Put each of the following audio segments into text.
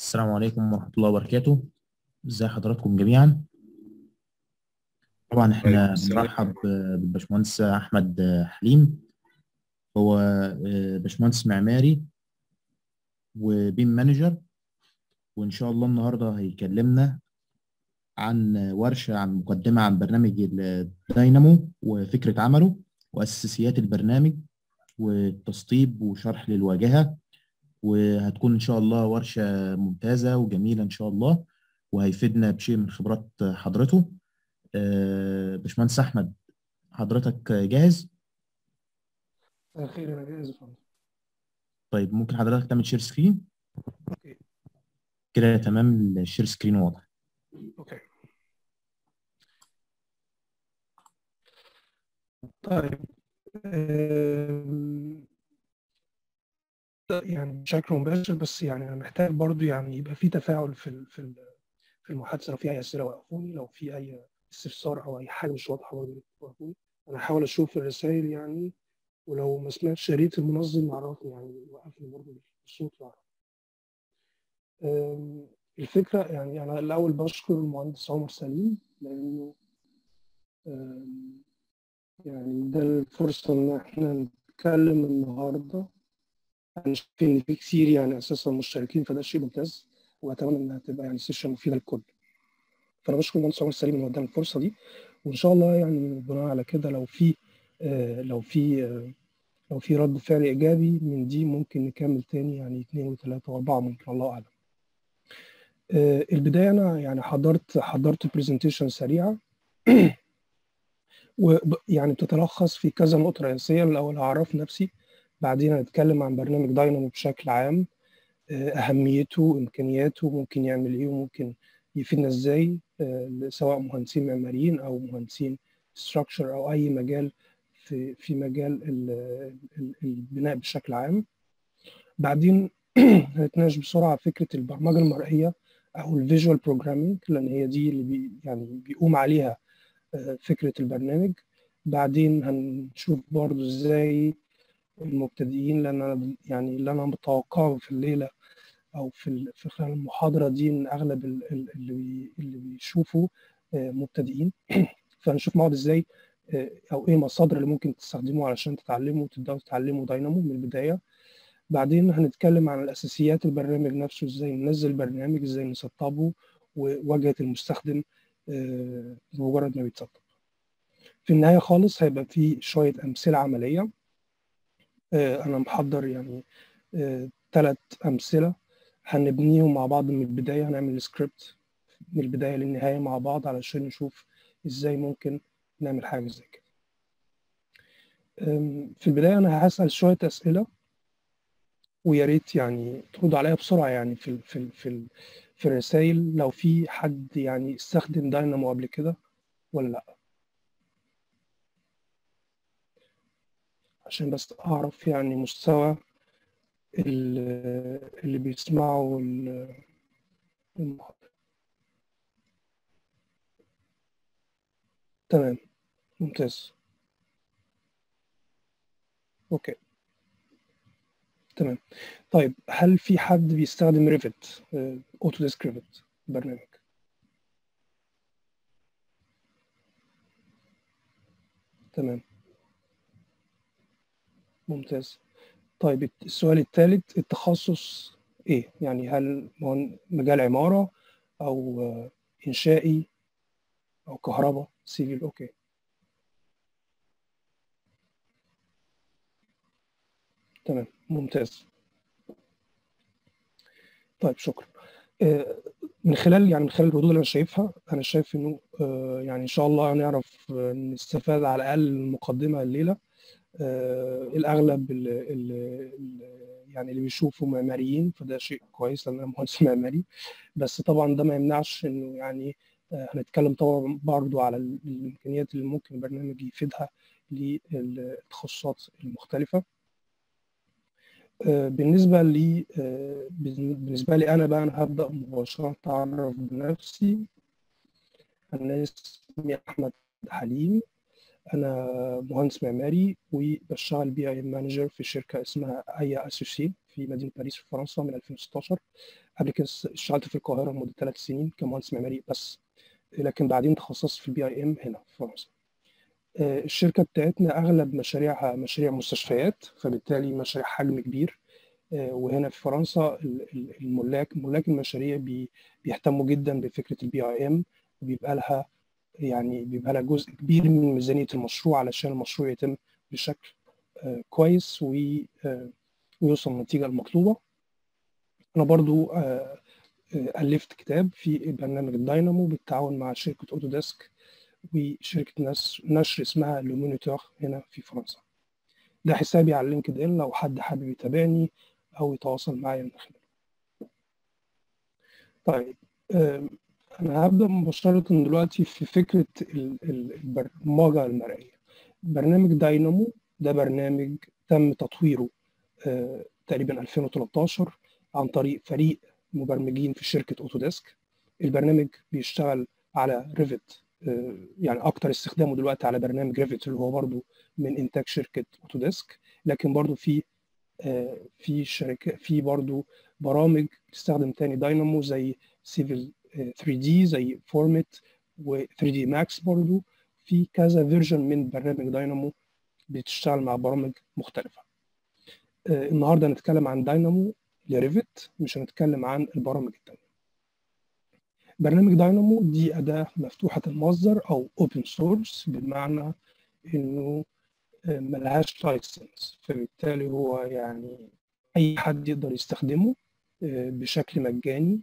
السلام عليكم ورحمة الله وبركاته. ازي حضراتكم جميعا؟ طبعا إحنا بنرحب بالباشمهندس أحمد حليم. هو باشمهندس معماري وبيم مانجر. وإن شاء الله النهارده هيكلمنا عن ورشة عن مقدمة عن برنامج الداينامو وفكرة عمله وأساسيات البرنامج والتسطيب وشرح للواجهة. وهتكون إن شاء الله ورشة ممتازة وجميلة إن شاء الله وهيفيدنا بشيء من خبرات حضرته. آه، باشمهندس أحمد حضرتك جاهز؟ خير أنا جاهز يا فندم. طيب ممكن حضرتك تعمل share screen؟ okay. كده تمام ال share screen واضح. okay. طيب يعني بشكل مباشر بس يعني أنا محتاج برضو يعني يبقى في تفاعل في في في المحادثة لو في أي أسئلة وقفوني لو في أي استفسار أو أي حاجة مش واضحة برضو وقفوني. أنا هحاول أشوف الرسائل يعني ولو ما سمعتش ريت المنظم يعرفني يعني يوقفني برضو بالصوت يعرف أم، الفكرة يعني أنا الأول بشكر المهندس عمر سليم لأنه أم، يعني ده الفرصة إن إحنا نتكلم النهاردة. أنا شايف إن في كتير يعني أساسا مشتركين فده شيء ممتاز وأتمنى إنها تبقى يعني session مفيدة للكل فأنا بشكر المهندس عمر سليم إنه اداني الفرصة دي وإن شاء الله يعني بناء على كده لو في آه، لو في آه، لو في رد فعل إيجابي من دي ممكن نكمل تاني يعني اتنين وتلاتة وأربعة ممكن الله أعلم. آه، البداية أنا يعني حضرت حضرت presentation سريعة ويعني بتتلخص في كذا نقطة رئيسية الأول هعرف نفسي بعدين هنتكلم عن برنامج داينامو بشكل عام آه، أهميته إمكانياته ممكن يعمل إيه وممكن يفيدنا إزاي آه، سواء مهندسين معماريين أو مهندسين ستراكشر أو أي مجال في في مجال ال- ال- البناء بشكل عام. بعدين هنتناقش بسرعة فكرة البرمجة المرئية أو ال visual programming لأن هي دي اللي بي يعني بيقوم عليها آه، فكرة البرنامج. بعدين هنشوف برضو إزاي المبتدئين لأن أنا يعني اللي أنا متوقعه في الليلة أو في في خلال المحاضرة دي ان أغلب ال- ال- اللي اللي بيشوفوا آه، مبتدئين. فهنشوف مع بعض إزاي آه، أو إيه المصادر اللي ممكن تستخدموها علشان تتعلموا وتبداوا تتعلموا داينامو من البداية. بعدين هنتكلم عن الأساسيات البرنامج نفسه إزاي ننزل برنامج إزاي نسطبه وواجهه المستخدم آه، بمجرد ما بيتسطب. في النهاية خالص هيبقى في شوية أمثلة عملية. آه، أنا محضر يعني ثلاث أمثلة. هنبنيهم مع بعض من البداية هنعمل سكريبت من البداية للنهاية مع بعض علشان نشوف إزاي ممكن نعمل حاجة زي كده. في البداية أنا هسأل شوية أسئلة ويا ريت يعني تردوا عليا بسرعة يعني في ال في ال في, في الرسائل لو في حد يعني استخدم داينامو قبل كده ولا لأ. عشان بس أعرف يعني مستوى ال- اللي بيسمعوا ال- المحاضرة تمام ممتاز. okay. تمام. طيب هل في حد بيستخدم Revit Autodesk Revit برنامج. تمام. ممتاز. طيب السؤال الثالث التخصص إيه؟ يعني هل مجال عمارة أو آه، إنشائي أو كهرباء؟ civil okay. تمام ممتاز. طيب شكرا. آه، من خلال يعني من خلال الردود اللي أنا شايفها أنا شايف إنه آه، يعني إن شاء الله نعرف آه، نستفاد على الأقل المقدمة الليلة. الأغلب ال ال ال يعني اللي بيشوفوا معماريين فده شيء كويس لأن أنا مهندس معماري. بس طبعا ده ما يمنعش إنه يعني آه، هنتكلم طبعا برضو على ال- الإمكانيات اللي ممكن البرنامج يفيدها للتخصصات المختلفة. آه، بالنسبة لي آه، بالنسبة لي أنا بقى أنا هبدأ مباشرة أتعرف بنفسي. أنا اسمي أحمد حليم. أنا مهندس معماري وبشتغل BIM manager في شركة اسمها AIA Associés في مدينة باريس في فرنسا من 2016 قبل كده اشتغلت في القاهرة لمدة ثلاث سنين كمهندس معماري بس لكن بعدين تخصصت في ال BIM هنا في فرنسا. الشركة بتاعتنا أغلب مشاريعها مشاريع مستشفيات فبالتالي مشاريع حجم كبير. وهنا في فرنسا الملاك ملاك المشاريع بيهتموا جدا بفكرة ال BIM وبيبقى لها يعني بيبقى لها جزء كبير من ميزانية المشروع علشان المشروع يتم بشكل كويس ويوصل للنتيجة المطلوبة. أنا برضو ألفت كتاب في برنامج الداينامو بالتعاون مع شركة Autodesk وشركة نشر اسمها Le Moniteur هنا في فرنسا. ده حسابي على LinkedIn لو حد حابب يتابعني أو يتواصل معايا من خلاله. طيب أنا هبدأ مباشرة دلوقتي في فكرة البرمجة المرئية. برنامج داينامو ده برنامج تم تطويره تقريبا 2013 عن طريق فريق مبرمجين في شركة Autodesk البرنامج بيشتغل على Revit يعني أكتر استخدامه دلوقتي على برنامج Revit اللي هو برضو من إنتاج شركة Autodesk لكن برضو في في شركة في برضو برامج بتستخدم تاني داينامو زي Civil 3D زي FormIt و 3D Max برضو. في كذا version من برنامج داينامو بتشتغل مع برامج مختلفة. النهارده هنتكلم عن Dynamo ل Revit مش هنتكلم عن البرامج التانية. برنامج داينامو دي أداة مفتوحة المصدر أو open source بمعنى إنه ملهاش license فبالتالي هو يعني أي حد يقدر يستخدمه بشكل مجاني.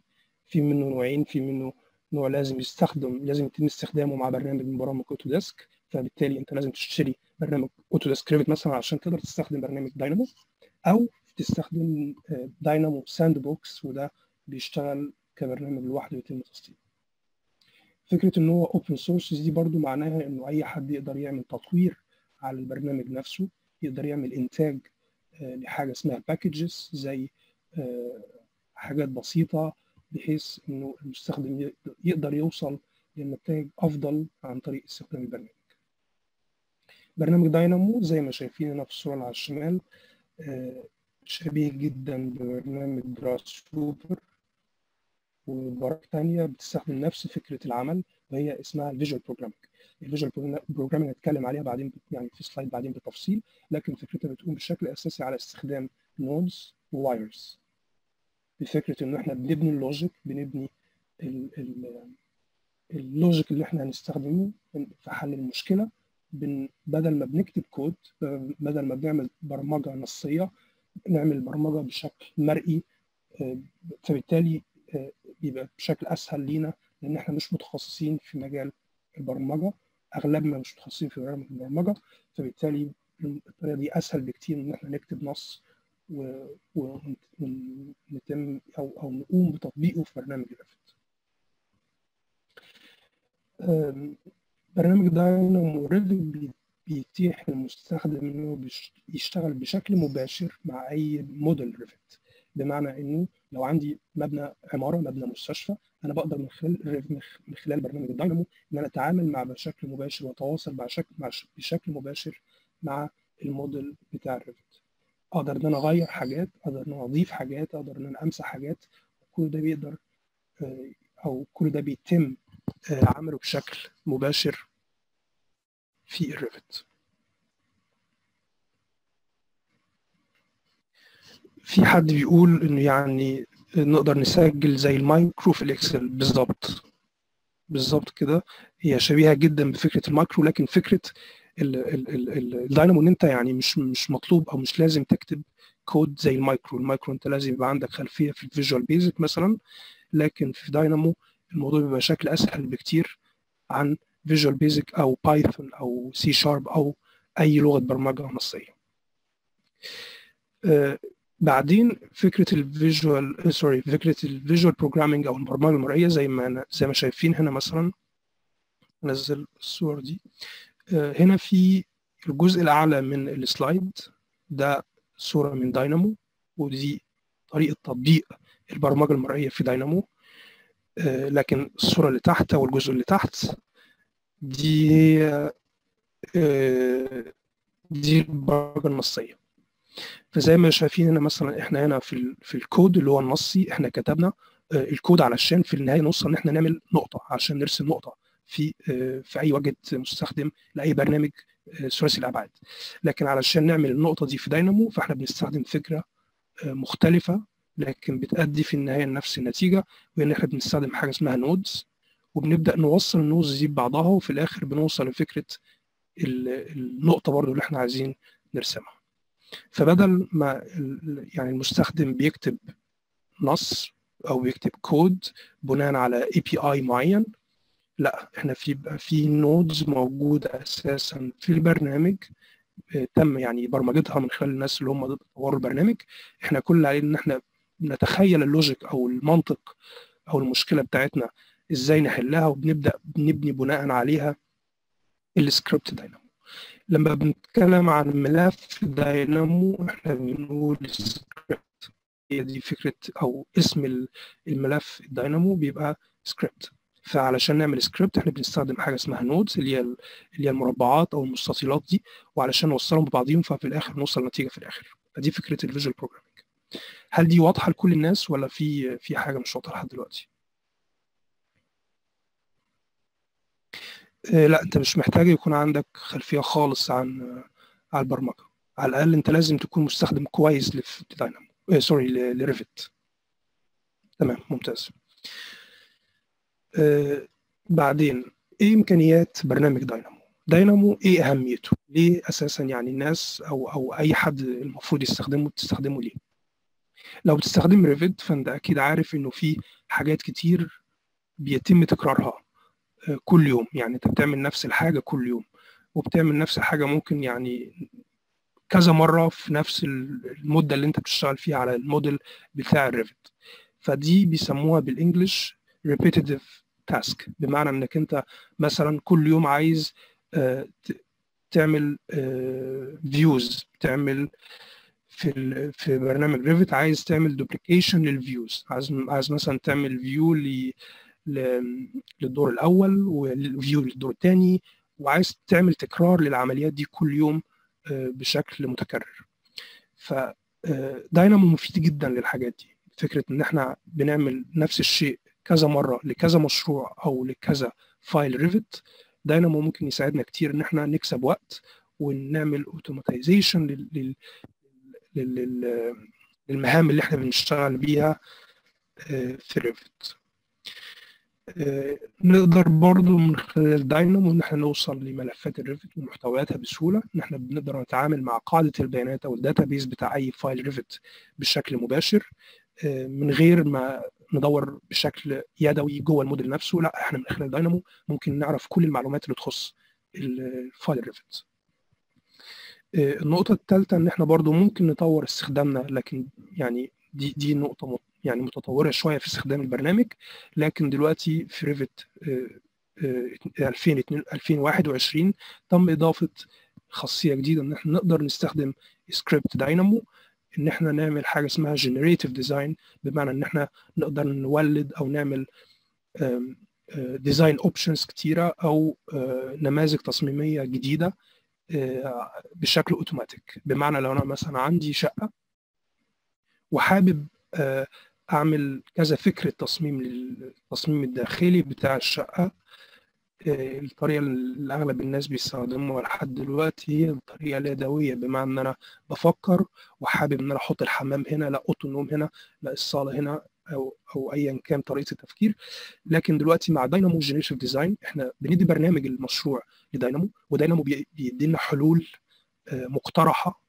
في منه نوعين في منه نوع لازم يستخدم لازم يتم استخدامه مع برنامج من برامج Autodesk فبالتالي انت لازم تشتري برنامج Autodesk Revit مثلا عشان تقدر تستخدم برنامج داينامو أو تستخدم Dynamo Sandbox وده بيشتغل كبرنامج لوحده يتم تصميمه فكرة إن هو open source دي برضو معناها إنه أي حد يقدر يعمل تطوير على البرنامج نفسه يقدر يعمل إنتاج لحاجة اسمها packages زي حاجات بسيطة بحيث إنه المستخدم يقدر يوصل لنتائج أفضل عن طريق استخدام البرنامج. برنامج داينامو زي ما شايفين هنا في الصورة على الشمال شبيه جدا ببرنامج Grasshopper وبرامج تانية بتستخدم نفس فكرة العمل وهي اسمها ال visual programming ال visual programming هنتكلم عليها بعدين يعني في slide بعدين بالتفصيل لكن فكرتها بتقوم بشكل أساسي على استخدام nodes و wires بفكرة إنه إحنا بنبني ال logic بنبني ال ال ال logic اللي إحنا هنستخدمه في حل المشكلة. بن بدل ما بنكتب كود بدل ما بنعمل برمجة نصية نعمل برمجة بشكل مرئي فبالتالي بيبقى بشكل أسهل لينا لأن إحنا مش متخصصين في مجال البرمجة. أغلبنا مش متخصصين في برامج البرمجة فبالتالي الطريقة دي أسهل بكتير إن إحنا نكتب نص ونتم أو أو نقوم بتطبيقه في برنامج ال Revit برنامج Dynamo Revit بيتيح للمستخدم إنه يشتغل بشكل مباشر مع أي model Revit بمعنى إنه لو عندي مبنى عمارة مبنى مستشفى أنا بقدر من خلال من خلال برنامج الداينامو إن أنا أتعامل مع بشكل مباشر وأتواصل مع بشكل مباشر مع الموديل بتاع ال Revit أقدر إن أنا أغير حاجات أقدر إن أنا أضيف حاجات أقدر إن أنا أمسح حاجات كل ده بيقدر أو كل ده بيتم عمله بشكل مباشر في ال Revit. في حد بيقول إنه يعني نقدر نسجل زي ال macro في ال Excel. بالظبط بالظبط كده. هي شبيهة جدا بفكرة ال macro لكن فكرة الداينامو ان انت يعني مش مش مطلوب أو مش لازم تكتب كود زي ال macro. ال macro انت لازم يبقى عندك خلفية في ال Visual Basic مثلا لكن في داينامو الموضوع بيبقى بشكل أسهل بكتير عن Visual Basic أو Python أو C Sharp أو أي لغة برمجة نصيه آه بعدين فكرة ال visual sorry فكرة ال visual programming أو البرمجة المرئية زي ما زي ما شايفين هنا مثلا. نزل الصور دي. آه هنا في الجزء الأعلى من ال slide ده صورة من داينامو ودي طريقة تطبيق البرمجة المرئية في داينامو. آه لكن الصورة اللي تحت أو الجزء اللي تحت دي آه دي البرمجة النصية. فزي ما شايفين هنا مثلا إحنا هنا في في الكود اللي هو النصي إحنا كتبنا الكود علشان في النهاية نوصل إن إحنا نعمل نقطة عشان نرسم نقطة. في في أي واجهه مستخدم لأي برنامج ثلاثي الأبعاد. لكن علشان نعمل النقطة دي في داينامو فإحنا بنستخدم فكرة مختلفة لكن بتأدي في النهاية لنفس النتيجة وان إحنا بنستخدم حاجة اسمها nodes وبنبدأ نوصل ال nodes دي ببعضها وفي الآخر بنوصل لفكرة النقطة برضو اللي إحنا عايزين نرسمها. فبدل ما يعني المستخدم بيكتب نص أو بيكتب كود بناء على API معين لا إحنا في في nodes موجوده أساسا في البرنامج تم يعني برمجتها من خلال الناس اللي هم طوروا البرنامج. إحنا كل علينا إن إحنا نتخيل ال logic أو المنطق أو المشكلة بتاعتنا إزاي نحلها وبنبدأ نبني بناء عليها ال script Dynamo. لما بنتكلم عن ملف داينامو إحنا بنقول سكريبت هي دي فكرة أو اسم الملف الداينامو بيبقى سكريبت فعلشان نعمل سكريبت إحنا بنستخدم حاجة اسمها nodes اللي هي اللي هي المربعات أو المستطيلات دي وعلشان نوصلهم ببعضهم ففي الآخر نوصل نتيجة في الآخر. فدي فكرة ال visual programming هل دي واضحة لكل الناس ولا في في حاجة مش واضحة لحد دلوقتي؟ آه لا أنت مش محتاج يكون عندك خلفية خالص عن عن البرمجة. على الأقل أنت لازم تكون مستخدم كويس ل Dynamo sorry ل Revit. تمام ممتاز. آه بعدين إيه إمكانيات برنامج Dynamo؟ Dynamo إيه أهميته؟ ليه أساسا يعني الناس أو أو أي حد المفروض يستخدمه تستخدمه ليه؟ لو بتستخدم Revit فأنت أكيد عارف إنه في حاجات كتير بيتم تكرارها آه كل يوم. يعني أنت بتعمل نفس الحاجة كل يوم وبتعمل نفس الحاجة ممكن يعني كذا مرة في نفس المدة اللي أنت بتشتغل فيها على الموديل بتاع ال Revit فدي بيسموها بال English repetitive task. بمعنى إنك أنت مثلا كل يوم عايز تعمل views تعمل في في برنامج Revit عايز تعمل duplication لل views عايز عايز مثلا تعمل view للدور الأول و view للدور الثاني وعايز تعمل تكرار للعمليات دي كل يوم بشكل متكرر. ف داينامو مفيد جدا للحاجات دي. فكرة إن إحنا بنعمل نفس الشيء كذا مرة لكذا مشروع أو لكذا file Revit Dynamo ممكن يساعدنا كتير إن إحنا نكسب وقت ونعمل automatization لل... لل... للمهام اللي إحنا بنشتغل بيها في Revit نقدر برضو من خلال داينامو إن إحنا نوصل لملفات ال Revit ومحتوياتها بسهولة إن إحنا بنقدر نتعامل مع قاعدة البيانات أو ال database بتاع أي file Revit بشكل مباشر من غير ما ندور بشكل يدوي جوه الموديل نفسه. لا إحنا من خلال داينامو ممكن نعرف كل المعلومات اللي تخص ال file Revit النقطة الثالثه إن إحنا برضو ممكن نطور استخدامنا لكن يعني دي دي نقطة يعني متطورة شوية في استخدام البرنامج. لكن دلوقتي في Revit 2021 تم إضافة خاصية جديدة إن إحنا نقدر نستخدم script Dynamo. إن إحنا نعمل حاجة اسمها generative design بمعنى إن إحنا نقدر نولد أو نعمل design options كتيرة أو نماذج تصميمية جديدة بشكل اوتوماتيك بمعنى لو أنا مثلا عندي شقة وحابب أعمل كذا فكرة تصميم للتصميم الداخلي بتاع الشقة الطريقة اللي أغلب الناس بيستخدموها لحد دلوقتي هي الطريقة اليدويه بمعنى إن أنا بفكر وحابب إن أنا أحط الحمام هنا لا أوضة النوم هنا لا الصالة هنا أو أو ايا كان طريقة التفكير. لكن دلوقتي مع داينامو generative design إحنا بندي برنامج المشروع لداينامو وداينامو بيدي لنا حلول مقترحة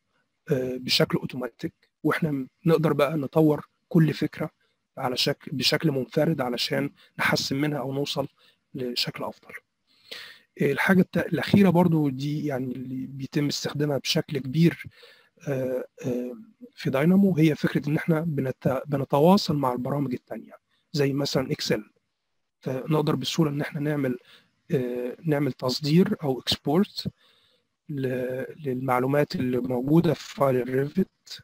بشكل أوتوماتيك. وإحنا نقدر بقى نطور كل فكرة على شكل بشكل منفرد علشان نحسن منها أو نوصل لشكل أفضل. الحاجة الأخيرة برضو دي يعني اللي بيتم استخدامها بشكل كبير في داينامو هي فكرة إن إحنا بنتواصل مع البرامج الثانية زي مثلا اكسل فنقدر بسهولة إن إحنا نعمل نعمل تصدير أو export للمعلومات اللي موجودة في file الريفت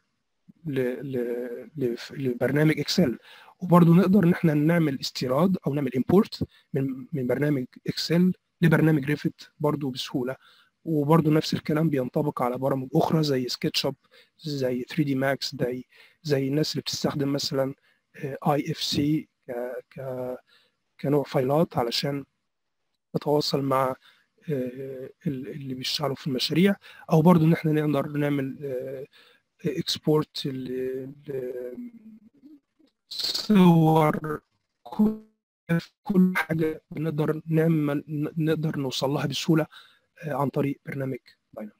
لبرنامج اكسل وبرضه نقدر إن إحنا نعمل استيراد أو نعمل import من من برنامج اكسل لبرنامج ريفت برضه بسهولة. وبرضه نفس الكلام بينطبق على برامج أخرى زي سكتش اب زي 3 دي ماكس زي زي الناس اللي بتستخدم مثلا اي اف سي كنوع file ات علشان تتواصل مع اللي بيشتغلوا في المشاريع. أو برضو إن إحنا نقدر نعمل export صور كل حاجة بنقدر نعمل نقدر نوصل لها بسهولة عن طريق برنامج داينامو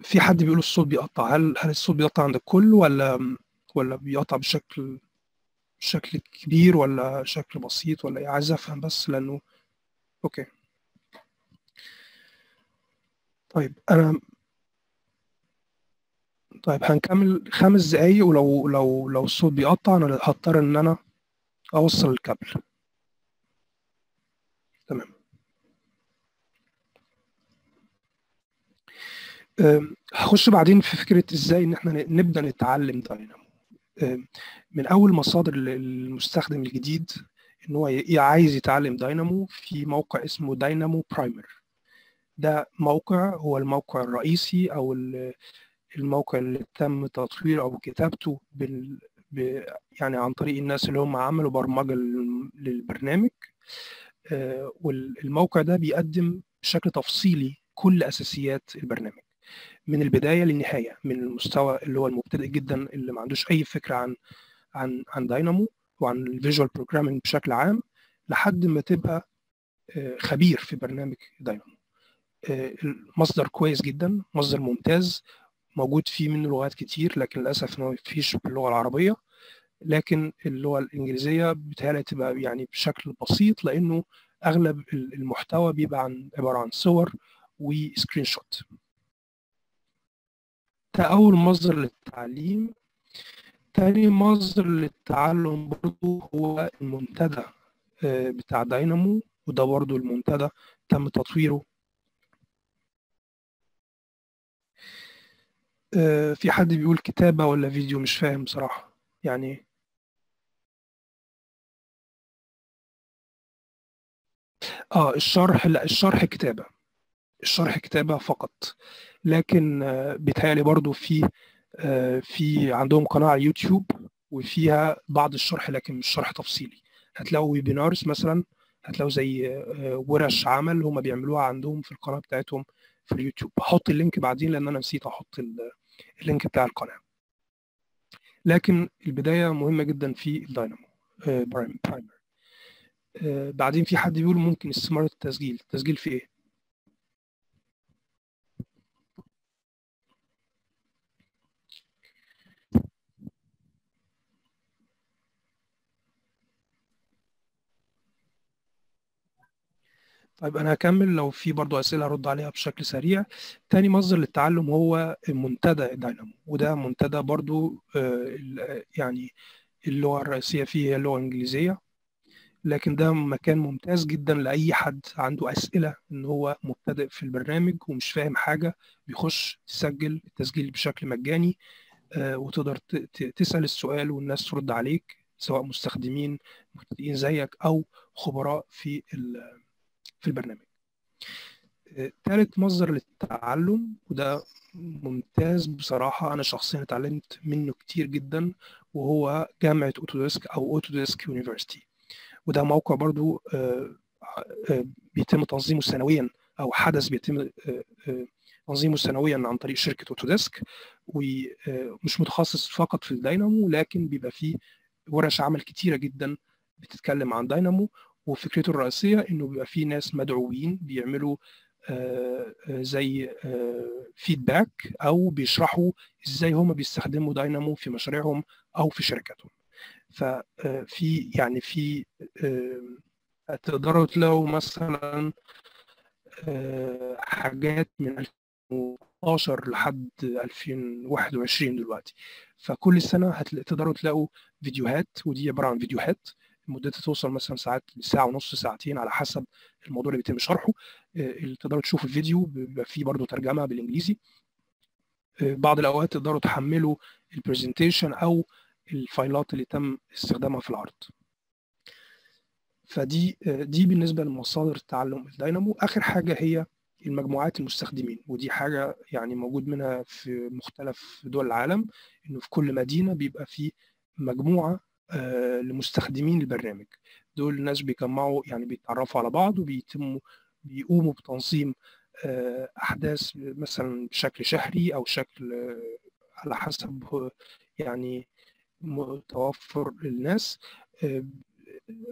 في حد بيقول الصوت بيقطع. هل هل الصوت بيقطع عند الكل ولا ولا بيقطع بشكل بشكل كبير ولا شكل بسيط ولا إيه؟ عايز أفهم بس لأنه okay. طيب أنا طيب هنكمل خمس دقايق ولو لو لو الصوت بيقطع أنا هضطر إن أنا أوصل الكابل. تمام. هخش بعدين في فكرة إزاي إن إحنا نبدأ نتعلم داينامو. من أول مصادر المستخدم الجديد إن هو عايز يتعلم داينامو في موقع اسمه داينامو برايمر. ده موقع هو الموقع الرئيسي أو الموقع اللي تم تطويره أو كتابته بال ب... يعني عن طريق الناس اللي هم عملوا برمجة للبرنامج. والموقع ده بيقدم بشكل تفصيلي كل أساسيات البرنامج. من البداية للنهاية من المستوى اللي هو المبتدئ جدا اللي ما عندوش أي فكرة عن عن عن داينامو وعن ال visual programming بشكل عام لحد ما تبقى خبير في برنامج داينامو مصدر كويس جدا مصدر ممتاز موجود فيه منه لغات كتير لكن للأسف ما فيش باللغة العربية. لكن اللغة الإنجليزية بتهيألي تبقى يعني بشكل بسيط لأنه أغلب المحتوى بيبقى عن عبارة عن صور وسكرين شوت. ده أول مصدر للتعليم. تاني مصدر للتعلم برضو هو المنتدى بتاع داينامو وده برضو المنتدى تم تطويره في حد بيقول كتابة ولا فيديو؟ مش فاهم بصراحة. يعني آه الشرح لا الشرح كتابة. الشرح كتابة فقط. لكن بيتهيألي برضو في في عندهم قناة على اليوتيوب وفيها بعض الشرح لكن مش شرح تفصيلي. هتلاقوا webinars مثلا هتلاقوا زي ورش عمل هما بيعملوها عندهم في القناة بتاعتهم في اليوتيوب. هحط ال link بعدين لأن أنا نسيت أحط ال link بتاع القناة. لكن البداية مهمة جدا في الداينامو برايمر بعدين في حد بيقول ممكن استمرار التسجيل. التسجيل في إيه؟ طيب أنا هكمل لو في برضو أسئلة أرد عليها بشكل سريع. تاني مصدر للتعلم هو منتدى داينامو وده منتدى برضو يعني اللغة الرئيسية فيه هي اللغة الإنجليزية. لكن ده مكان ممتاز جدا لأي حد عنده أسئلة إن هو مبتدئ في البرنامج ومش فاهم حاجة بيخش تسجل التسجيل بشكل مجاني وتقدر تسأل السؤال والناس ترد عليك سواء مستخدمين مبتدئين زيك أو خبراء في في البرنامج. ثالث مصدر للتعلم وده ممتاز بصراحة. أنا شخصيا اتعلمت منه كتير جدا وهو جامعة أوتوديسك أو أوتوديسك يونيفرسيتي وده موقع برضو بيتم تنظيمه سنويا أو حدث بيتم تنظيمه سنويا عن طريق شركة أوتوديسك ومش متخصص فقط في الداينامو لكن بيبقى فيه ورش عمل كتيرة جدا بتتكلم عن داينامو وفكرته الرئيسية إنه بيبقى في ناس مدعوين بيعملوا آه زي آه فيدباك أو بيشرحوا إزاي هم بيستخدموا داينامو في مشاريعهم أو في شركاتهم. ففي يعني في آه تقدروا تلاقوا مثلا حاجات من 2012 لحد 2021 دلوقتي. فكل سنة تقدروا تلاقوا فيديوهات ودي عبارة عن فيديوهات مدتها توصل مثلا ساعات ساعة ونص ساعتين على حسب الموضوع اللي بيتم شرحه. تقدروا تشوفوا الفيديو بيبقى فيه برضه ترجمة بالإنجليزي. بعض الأوقات تقدروا تحملوا ال presentation أو ال file ات اللي تم استخدامها في العرض فدي دي بالنسبة لمصادر التعلم الداينامو آخر حاجة هي المجموعات المستخدمين ودي حاجة يعني موجود منها في مختلف دول العالم إنه في كل مدينة بيبقى في مجموعة لمستخدمين البرنامج. دول الناس بيجمعوا يعني بيتعرفوا على بعض وبيتموا بيقوموا بتنظيم أحداث مثلا بشكل شهري أو شكل على حسب يعني متوفر للناس.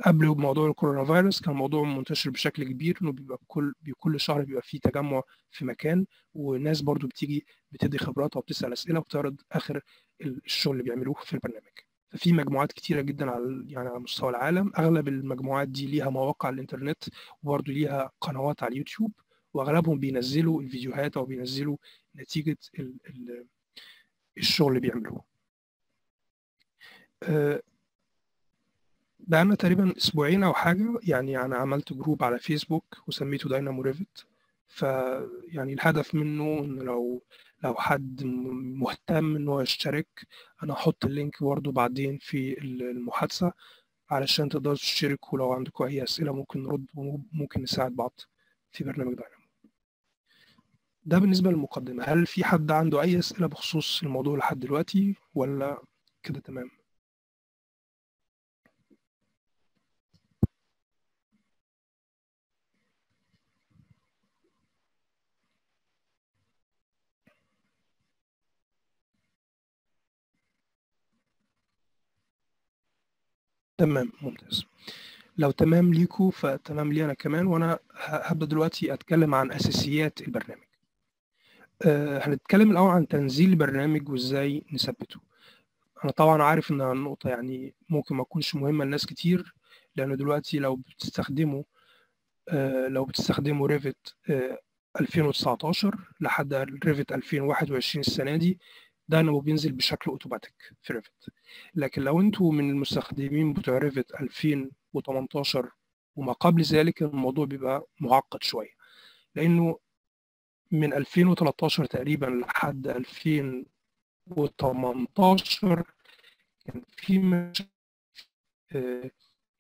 قبل موضوع الكورونا فيروس كان الموضوع منتشر بشكل كبير إنه بيبقى كل كل شهر بيبقى فيه تجمع في مكان وناس برضو بتيجي بتدي خبراتها وبتسأل أسئلة وبتعرض آخر الشغل اللي بيعملوه في البرنامج. ففي مجموعات كتيرة جدا على يعني على مستوى العالم. أغلب المجموعات دي ليها مواقع على الإنترنت وبرضو ليها قنوات على اليوتيوب وأغلبهم بينزلوا الفيديوهات أو بينزلوا نتيجة ال ال الشغل اللي بيعملوه. بقالنا تقريبا أسبوعين أو حاجة يعني أنا عملت group على فيسبوك وسميته داينامو ريفت فيعني الهدف منه إن لو لو حد مهتم إن هو يشترك أنا هحط اللينك برضه بعدين في المحادثة علشان تقدروا تشتركوا. لو عندكم أي أسئلة ممكن نرد وممكن نساعد بعض في برنامج داينامو ده بالنسبة للمقدمة. هل في حد عنده أي أسئلة بخصوص الموضوع لحد دلوقتي ولا كده تمام؟ تمام ممتاز. لو تمام ليكوا فتمام لي أنا كمان وأنا هبدأ دلوقتي أتكلم عن أساسيات البرنامج. أه هنتكلم الأول عن تنزيل البرنامج وإزاي نثبته. أنا طبعا عارف ان النقطه يعني ممكن ما تكونش مهمة لناس كتير لأنه دلوقتي لو بتستخدموا أه لو بتستخدموا ريفت أه 2019 لحد ريفت 2021 السنة دي داينامو بينزل بشكل أوتوماتيك في ريفت لكن لو أنتوا من المستخدمين بتوع ريفت 2018 وما قبل ذلك الموضوع بيبقى معقد شوية. لأنه من 2013 تقريبا لحد 2018 كان في مش...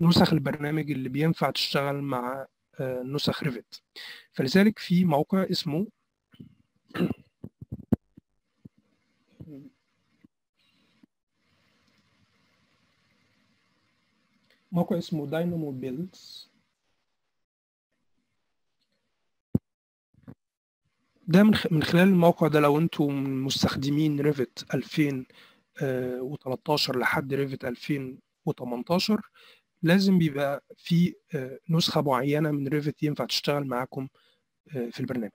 نسخ البرنامج اللي بينفع تشتغل مع نسخ ريفت فلذلك في موقع اسمه موقع اسمه داينامو بيلدز. ده من خلال الموقع ده لو أنتم مستخدمين ريفت 2013 لحد ريفت 2018 لازم بيبقى في نسخة معينة من ريفت ينفع تشتغل معاكم في البرنامج.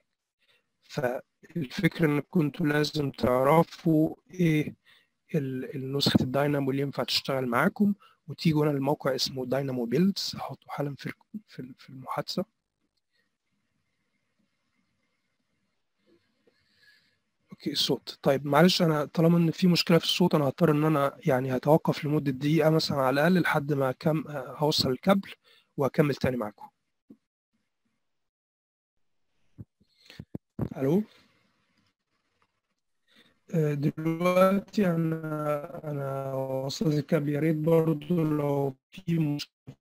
فالفكرة إن كنتوا لازم تعرفوا إيه النسخة الداينامو اللي ينفع تشتغل معاكم وتيجوا هنا الموقع اسمه داينامو بيلدز هحطه حالا في في المحادثة. okay الصوت. طيب معلش أنا طالما إن في مشكلة في الصوت أنا هضطر إن أنا يعني هتوقف لمدة دقيقة مثلا على الأقل لحد ما كم هوصل الكابل وأكمل تاني معاكم. ألو؟ دلوقتي أنا أنا وصلت الكابل يا ريت برضه لو في مشكله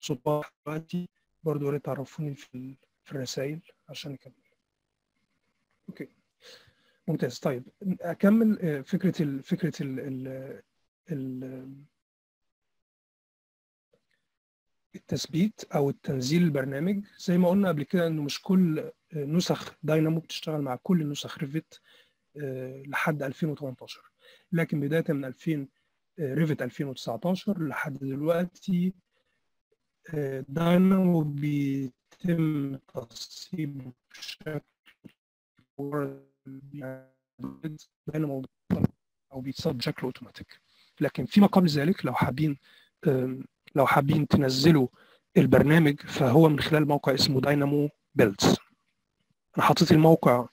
صوت دلوقتي برضه يا ريت تعرفوني في الرسائل عشان نكمل okay. ممتاز. طيب أكمل فكرة ال فكرة ال ال ال التثبيت أو التنزيل البرنامج. زي ما قلنا قبل كده إنه مش كل نسخ داينامو بتشتغل مع كل نسخ Revit لحد 2018 لكن بداية من 2000 Revit 2019 لحد دلوقتي داينامو بيتم تصميمه بشكل داينامو أو بيتسطب بشكل أوتوماتيك. لكن فيما قبل ذلك لو حابين لو حابين تنزلوا البرنامج فهو من خلال موقع اسمه داينامو بيلدز أنا حطيت الموقع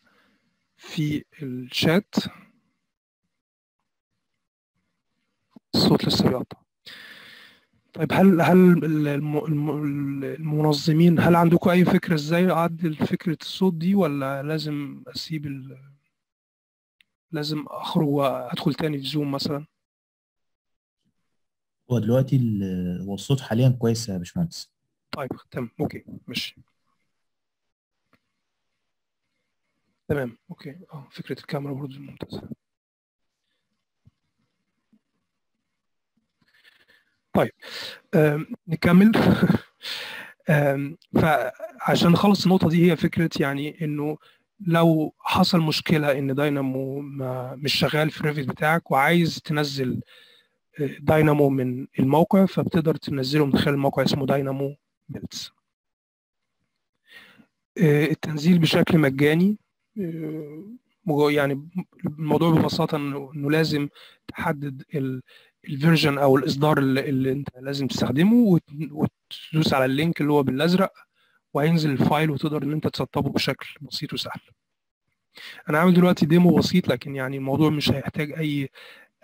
في الشات. الصوت لسه بيقطع. طيب هل هل المنظمين هل عندكم أي فكرة إزاي أعدل فكرة الصوت دي ولا لازم أسيب ال... لازم أخرج وأدخل تاني في Zoom مثلا؟ هو دلوقتي هو الصوت حاليا كويس يا باشمهندس. طيب تمام okay ماشي. تمام okay. آه فكرة الكاميرا برضه ممتازة. طيب آم، نكمل. آم، فعشان نخلص النقطة دي هي فكرة يعني إنه لو حصل مشكلة إن داينامو ما مش شغال في ال Revit بتاعك وعايز تنزل آه، داينامو من الموقع فبتقدر تنزله من خلال موقع اسمه Dynamo Builds التنزيل بشكل مجاني آه، مج- يعني الموضوع ببساطة انه لازم تحدد ال ال version أو الإصدار اللي, اللي أنت لازم تستخدمه وت- وتدوس على ال link اللي هو بالأزرق وهينزل ال file وتقدر إن أنت تسطبه بشكل بسيط وسهل. أنا عامل دلوقتي demo بسيط لكن يعني الموضوع مش هيحتاج اي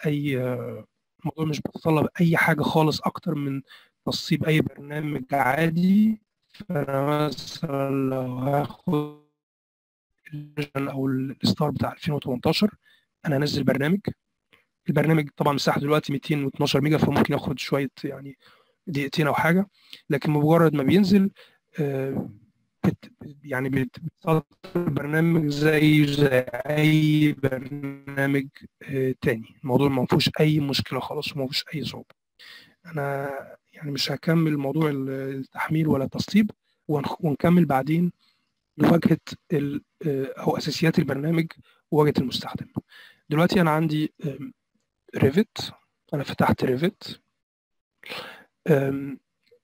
أي آه، الموضوع مش بيتطلب أي حاجة خالص أكتر من تسطيب أي برنامج عادي. فأنا مثلا لو هاخد أو الاصدار بتاع 2018 أنا هنزل برنامج. البرنامج طبعا مساحته دلوقتي 212 mega فممكن ياخد شوية يعني دقيقتين أو حاجة. لكن بمجرد ما بينزل آه، بت يعني بت- بتسطر برنامج زي زي أي برنامج آه، تاني. الموضوع ما فيهوش أي مشكلة خالص وما فيهوش أي صعوبة. أنا يعني مش هكمل موضوع التحميل ولا التسطيب ونكمل بعدين لواجهة آه، أو أساسيات البرنامج وواجهة المستخدم. دلوقتي أنا عندي Revit أنا فتحت Revit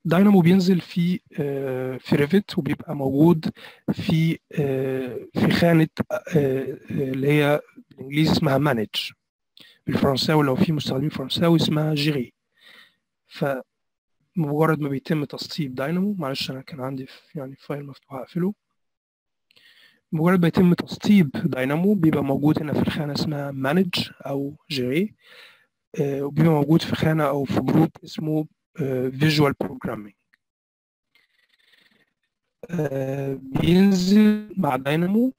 Dynamo بينزل في آه، في Revit وبيبقى موجود في آه، في خانة اللي هي بالإنجليزي اسمها Manage بالفرنساوي لو في مستخدمين فرنساوي اسمها Gérer فمجرد ما بيتم تسطيب داينامو معلش أنا كان عندي يعني file مفتوح اقفله مجرد ما يتم تسطيب داينامو بيبقى موجود هنا في الخانة اسمها Manage أو Gérer آه، وبيبقى موجود في خانة أو في group اسمه Visual Programming بينزل مع داينامو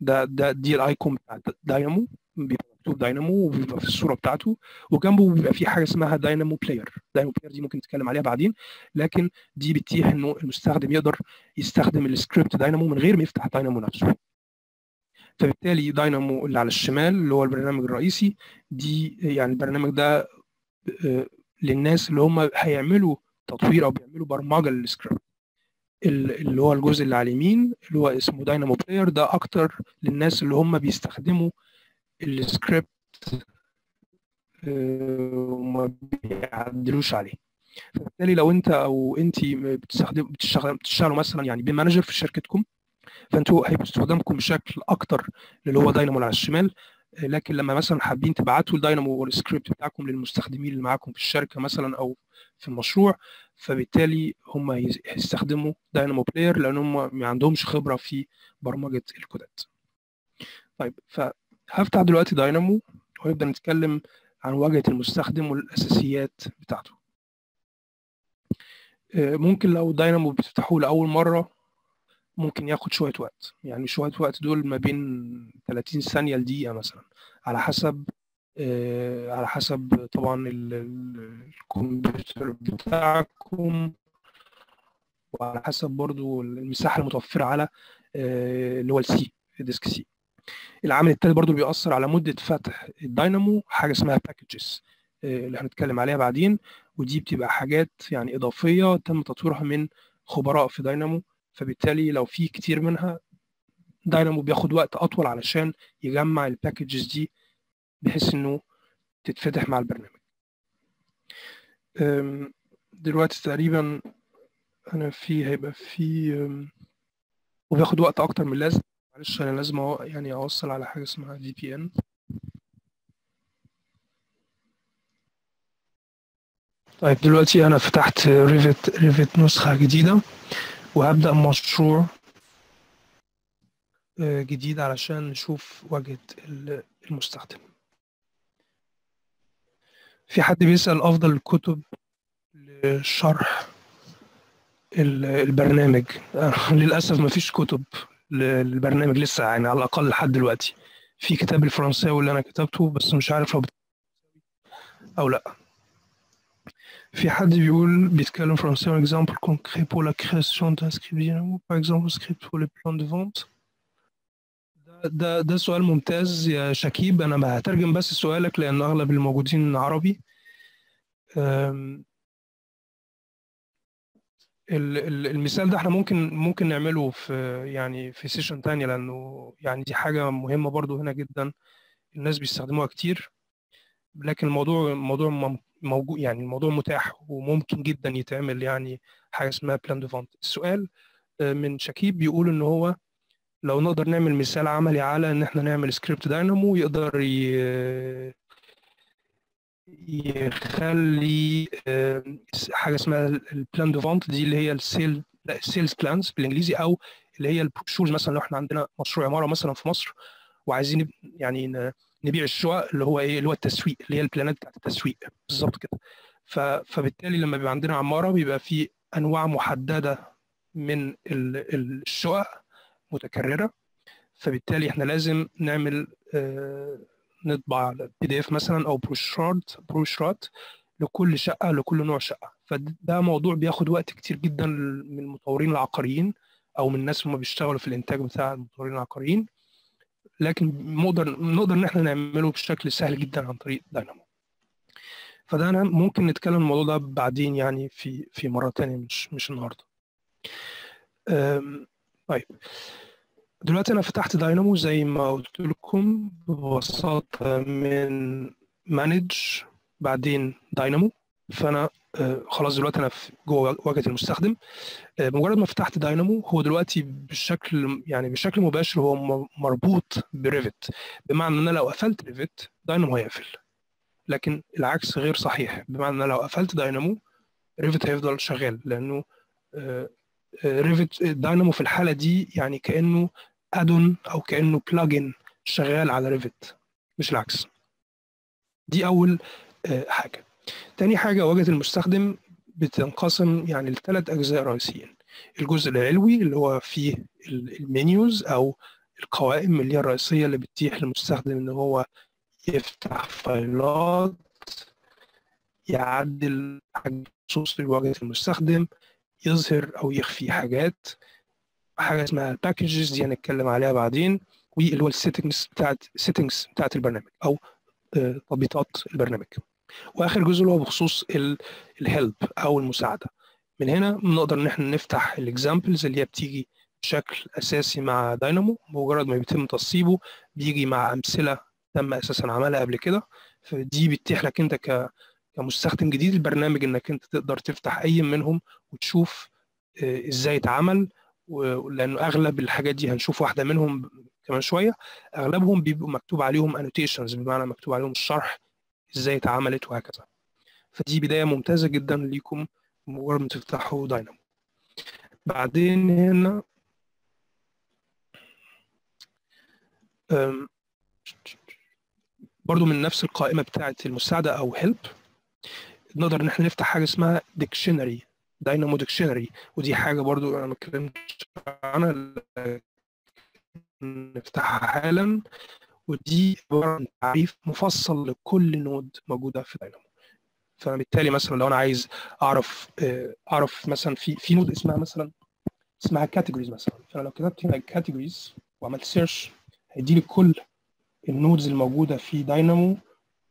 ده ده دي ال icon بتاع داينامو بيبقى مكتوب داينامو وبيبقى في الصورة بتاعته وجنبه بيبقى في حاجة اسمها Dynamo Player Dynamo Player دي ممكن نتكلم عليها بعدين لكن دي بتتيح إنه المستخدم يقدر يستخدم ال script Dynamo من غير ما يفتح داينامو نفسه. فبالتالي داينامو اللي على الشمال اللي هو البرنامج الرئيسي دي يعني البرنامج ده آه، للناس اللي هم هيعملوا تطوير أو بيعملوا برمجة للسكريبت. ال- اللي هو الجزء اللي على اليمين اللي هو اسمه Dynamo Player ده أكتر للناس اللي هم بيستخدموا السكريبت آه، وما بيعدلوش عليه فبالتالي لو انت أو انت بتستخدم بتشتغل بتشتغلوا مثلا يعني BIM manager في شركتكم فانتوا هيبقى استخدامكم بشكل أكتر اللي هو داينامو على الشمال لكن لما مثلا حابين تبعتوا الداينامو والسكريبت بتاعكم للمستخدمين اللي معاكم في الشركة مثلا أو في المشروع فبالتالي هم هيس- هيستخدموا Dynamo Player لأن هم ما عندهمش خبرة في برمجة الكودات. طيب فهفتح دلوقتي داينامو ونبدأ نتكلم عن واجهة المستخدم والأساسيات بتاعته. آه، ممكن لو داينامو بتفتحوه لأول مرة ممكن ياخد شوية وقت. يعني شوية وقت دول ما بين 30 ثانية لدقيقة مثلا. على حسب آه، على حسب طبعا ال- ال- الكمبيوتر بتاعكم. وعلى حسب برضو المساحة المتوفرة على آه، اللي هو ال C disk C. العامل التالي برضو بيأثر على مدة فتح الداينامو حاجة اسمها packages اللي هنتكلم عليها بعدين. ودي بتبقى حاجات يعني إضافية تم تطويرها من خبراء في داينامو فبالتالي لو في كتير منها داينامو بياخد وقت أطول علشان يجمع ال packages دي بحيث إنه تتفتح مع البرنامج. دلوقتي تقريبا أنا في هيبقى في وبياخد وقت أكتر من اللازم. معلش أنا لازم أو- يعني أوصل على حاجة اسمها VPN طيب دلوقتي أنا فتحت ريفت ريفت نسخة جديدة وهبدأ مشروع آه، جديد علشان نشوف واجهه ال- المستخدم. في حد بيسأل أفضل الكتب لشرح ال- البرنامج؟ للأسف مفيش كتب. للبرنامج لسه يعني على الأقل لحد دلوقتي. في كتاب الفرنساوي اللي أنا كتبته بس مش عارف لو أو لأ. في حد بيقول بيتكلم exemple concret pour la création d'un script Dynamo par exemple un script pour les plans de vente. ده ده, سؤال ممتاز يا شكيب. أنا هترجم بس سؤالك لأن أغلب الموجودين عربي. المثال ده إحنا ممكن ممكن نعمله في يعني في سيشن تانية لأنه يعني دي حاجة مهمة برضو هنا جدا. الناس بيستخدموها كتير لكن الموضوع الموضوع موجود يعني الموضوع متاح وممكن جدا يتعمل يعني حاجة اسمها plan de vente السؤال آه، من شكيب بيقول إن هو لو نقدر نعمل مثال عملي على إن إحنا نعمل script Dynamo يقدر يخلي حاجة اسمها ال plan de vente دي اللي هي ال sale لا ال sales plans بالإنجليزي أو اللي هي ال brochures مثلا لو إحنا عندنا مشروع عمارة مثلا في مصر وعايزين يعني نبيع الشقق اللي هو إيه اللي هو التسويق اللي هي ال plans بتاعت التسويق بالظبط كده. فبالتالي لما بيبقى عندنا عمارة بيبقى في أنواع محددة من ال- ال- الشقق متكررة. فبالتالي إحنا لازم نعمل آه، نطبع PDF مثلا أو brochures brochures لكل شقة لكل نوع شقة. فده موضوع بياخد وقت كتير جدا من المطورين العقاريين أو من الناس اللي بيشتغلوا في الإنتاج بتاع المطورين العقاريين. لكن نقدر نقدر إن إحنا نعمله بشكل سهل جدا عن طريق داينامو فده أنا ممكن نتكلم الموضوع ده بعدين يعني في في مرة تانية مش مش النهارده. طيب. دلوقتي أنا فتحت داينامو زي ما قلت لكم ببساطة من manage بعدين داينامو. فأنا آه، خلاص دلوقتي أنا في جوه واجهة المستخدم. آه، بمجرد ما فتحت داينامو هو دلوقتي بشكل يعني بشكل مباشر هو مربوط بريفت بمعنى إن أنا لو قفلت ريفت داينامو هيقفل. لكن العكس غير صحيح. بمعنى إن لو قفلت داينامو ريفت هيفضل شغال. لأنه ريفت داينامو في الحالة دي يعني كأنه add-on أو كأنه plugin شغال على ريفت مش العكس. دي أول آه، حاجة. تاني حاجة واجهه المستخدم بتنقسم يعني لثلاث أجزاء رئيسيين. الجزء العلوي اللي هو فيه ال- المنيوز أو القوائم اللي هي الرئيسية اللي بتتيح للمستخدم إن هو يفتح فايلات يعدل حاجة خصوص لواجهه المستخدم يظهر أو يخفي حاجات. حاجة اسمها الباكجز دي هنتكلم عليها بعدين واللي هو ال settings بتاعت ال settings بتاعت البرنامج أو آه، تطبيقات البرنامج. وآخر جزء اللي هو بخصوص ال help أو المساعدة. من هنا بنقدر إن إحنا نفتح ال examples اللي هي بتيجي بشكل أساسي مع داينامو. مجرد ما بيتم تنصيبه بيجي مع أمثلة تم أساسا عملها قبل كده. فدي بتتيح لك أنت كمستخدم جديد البرنامج إنك أنت تقدر تفتح أي منهم وتشوف آه، إزاي اتعمل. لأنه أغلب الحاجات دي هنشوف واحدة منهم كمان شوية أغلبهم بيبقوا مكتوب عليهم annotations بمعنى مكتوب عليهم الشرح إزاي اتعملت وهكذا. فدي بداية ممتازة جدا ليكم مجرد ما تفتحوا داينامو. بعدين هنا برضو من نفس القائمة بتاعه المساعدة أو help نقدر إن إحنا نفتح حاجة اسمها dictionary داينامو dictionary ودي حاجة برضو أنا ما اتكلمتش عنها نفتحها حالا. ودي عبارة عن تعريف مفصل لكل node موجودة في داينامو فبالتالي مثلا لو أنا عايز أعرف آه، أعرف مثلا في في node اسمها مثلا اسمها categories مثلا. فأنا لو كتبت هنا categories وعملت search هيدي لي كل ال nodes الموجودة في داينامو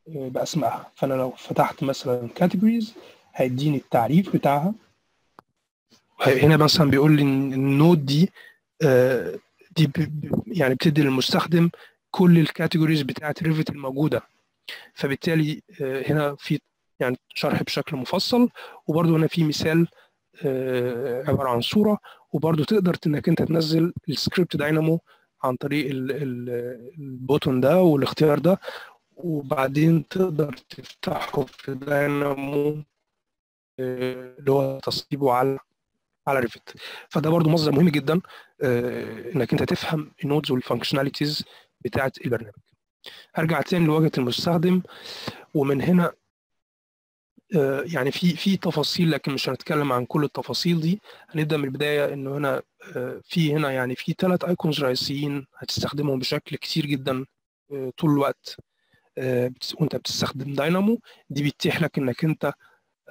آه، بأسمائها. فأنا لو فتحت مثلا categories هيديني التعريف بتاعها. هنا مثلا بيقول لي ال node دي آه، دي يعني بتدي للمستخدم كل ال categories بتاعت ريفت الموجودة. فبالتالي آه، هنا في يعني شرح بشكل مفصل وبرضه هنا في مثال آه، عبارة عن صورة وبرضه تقدر إنك أنت تنزل السكريبت داينامو عن طريق ال- ال- button ده والاختيار ده وبعدين تقدر تفتحه في داينامو اللي هو تصميمه على على ريفت فده برضو مصدر مهم جدا آه، إنك أنت تفهم ال nodes وال functionalities بتاعه البرنامج. هرجع تاني لواجهه المستخدم ومن هنا آه، يعني في في تفاصيل لكن مش هنتكلم عن كل التفاصيل دي. هنبدأ من البداية إنه هنا آه، في هنا يعني في ثلاث icons رئيسيين هتستخدمهم بشكل كتير جدا طول الوقت وأنت بتستخدم داينامو دي بتتيح لك إنك أنت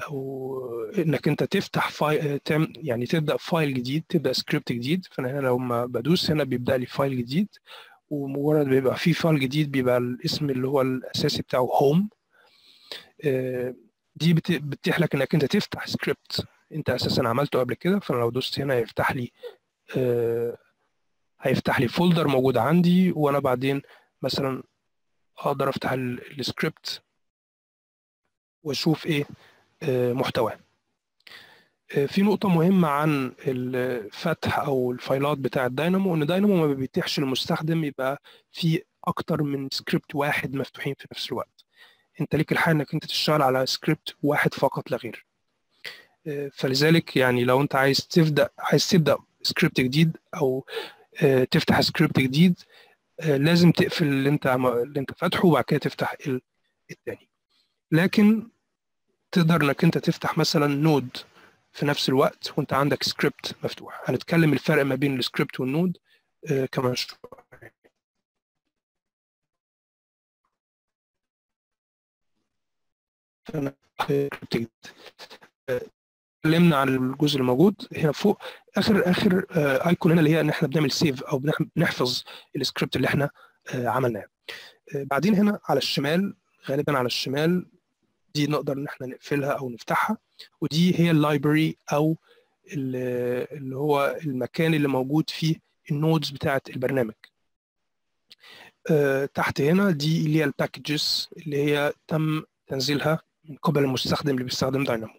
أو إنك أنت تفتح file يعني تبدأ file جديد تبدأ سكريبت جديد. فأنا هنا لما بدوس هنا بيبدأ لي file جديد. ومجرد بيبقى في file جديد بيبقى الاسم اللي هو الأساسي بتاعه home دي بتتيح لك إنك أنت تفتح سكريبت أنت أساسا عملته قبل كده. فأنا لو دوست هنا هيفتح لي هيفتح لي folder موجود عندي. وأنا بعدين مثلا أقدر أفتح السكريبت وأشوف إيه محتواه في نقطة مهمة عن الفتح أو ال files بتاعة داينامو إن داينامو ما بيتيحش للمستخدم يبقى في أكتر من سكريبت واحد مفتوحين في نفس الوقت. أنت ليك الحق إنك أنت تشتغل على سكريبت واحد فقط لا غير. فلذلك يعني لو أنت عايز تبدأ عايز تبدأ سكريبت جديد أو تفتح سكريبت جديد لازم تقفل اللي أنت اللي أنت فاتحه وبعد كده تفتح التاني. لكن تقدر إنك أنت تفتح مثلا node في نفس الوقت وأنت عندك سكريبت مفتوح. هنتكلم الفرق ما بين ال script وال node آه كمان اتكلمنا عن الجزء الموجود هنا فوق. آخر آخر آه icon هنا اللي هي إن إحنا بنعمل save أو بنحفظ السكريبت اللي إحنا آه عملناه. آه بعدين هنا على الشمال غالبا على الشمال دي نقدر إن إحنا نقفلها أو نفتحها ودي هي ال library أو اللي هو المكان اللي موجود فيه ال nodes بتاعة البرنامج. أه تحت هنا دي اللي هي ال packages اللي هي تم تنزيلها من قبل المستخدم اللي بيستخدم داينامو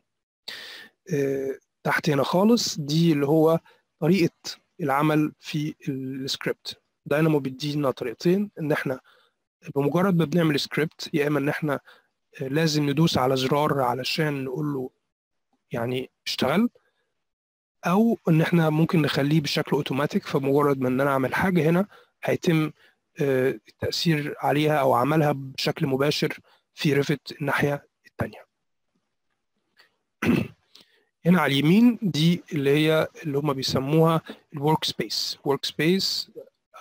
أه تحت هنا خالص دي اللي هو طريقة العمل في ال script Dynamo بيدينا طريقتين إن إحنا بمجرد ما بنعمل سكريبت يا إما إن إحنا لازم ندوس على زرار علشان نقول له يعني اشتغل أو إن إحنا ممكن نخليه بشكل أوتوماتيك فمجرد ما إن أنا أعمل حاجة هنا هيتم التأثير عليها أو عملها بشكل مباشر في Revit الناحية الثانية هنا على اليمين دي اللي هي اللي هم بيسموها ال workspace workspace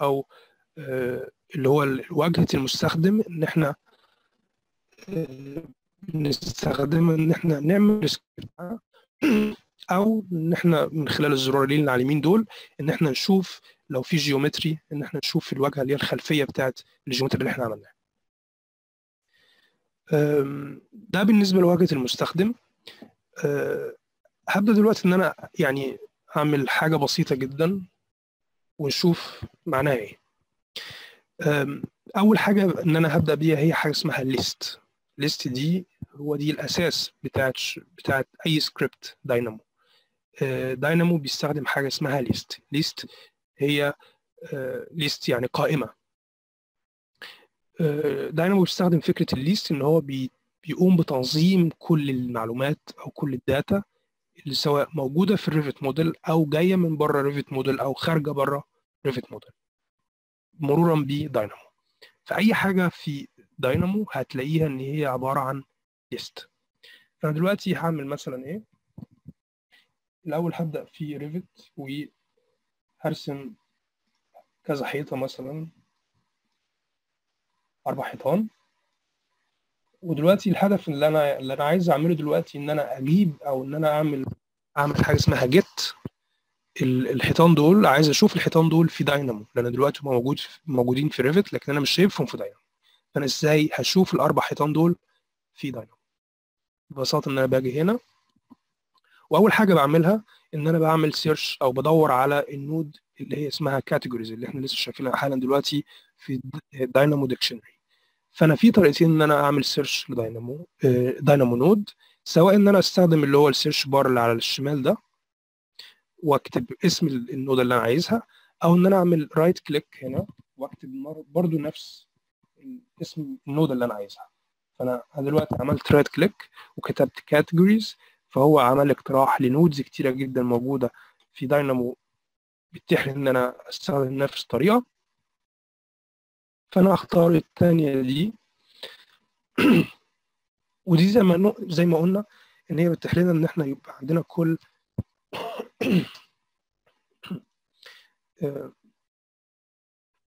أو اللي هو واجهة المستخدم إن إحنا نستخدمها إن إحنا نعمل سكريبت أو إن إحنا من خلال الزرارين اللي على اليمين دول إن إحنا نشوف لو في geometry إن إحنا نشوف الواجهة اللي هي الخلفية بتاعت ال geometry اللي إحنا عملناها. ده بالنسبة لواجهة المستخدم. هبدأ دلوقتي إن أنا يعني أعمل حاجة بسيطة جدا ونشوف معناها إيه. أول حاجة إن أنا هبدأ بيها هي حاجة اسمها list list دي هو دي الأساس بتاعت بتاعت أي script Dynamo Dynamo بيستخدم حاجة اسمها list list هي list يعني قائمة. داينامو بيستخدم فكرة ال list إن هو بي بيقوم بتنظيم كل المعلومات أو كل ال data اللي سواء موجودة في ال Revit model أو جاية من بره Revit model أو خارجة بره Revit model. مرورا بداينامو فأي حاجة في داينامو هتلاقيها إن هي عبارة عن list فانا دلوقتي هعمل مثلا إيه؟ الأول هبدأ في Revit وهرسم كذا حيطة مثلا أربع حيطان. ودلوقتي الهدف اللي أنا اللي أنا عايز أعمله دلوقتي إن أنا أجيب أو إن أنا أعمل أعمل حاجة اسمها get الحيطان دول عايز أشوف الحيطان دول في داينامو لأن دلوقتي موجود موجودين في Revit لكن أنا مش شايفهم في داينامو. فأنا إزاي هشوف الأربع حيطان دول في داينامو؟ ببساطة إن أنا باجي هنا وأول حاجة بعملها إن أنا بعمل search أو بدور على ال node اللي هي اسمها categories اللي إحنا لسه شايفينها حالا دلوقتي في Dynamo dictionary فأنا في طريقتين إن أنا أعمل search ل Dynamo Dynamo node سواء إن أنا أستخدم اللي هو ال search bar اللي على الشمال ده وأكتب اسم ال node اللي أنا عايزها أو إن أنا أعمل right click هنا وأكتب برضو نفس اسم ال node اللي أنا عايزها. فأنا دلوقتي عملت right click وكتبت categories فهو عمل اقتراح ل nodes كتيرة جدا موجودة في داينامو بتتيح لي إن أنا أستخدم نفس الطريقة. فأنا أختار الثانية دي. ودي زي ما زي ما قلنا إن هي بتتيح لنا إن إحنا يبقى عندنا كل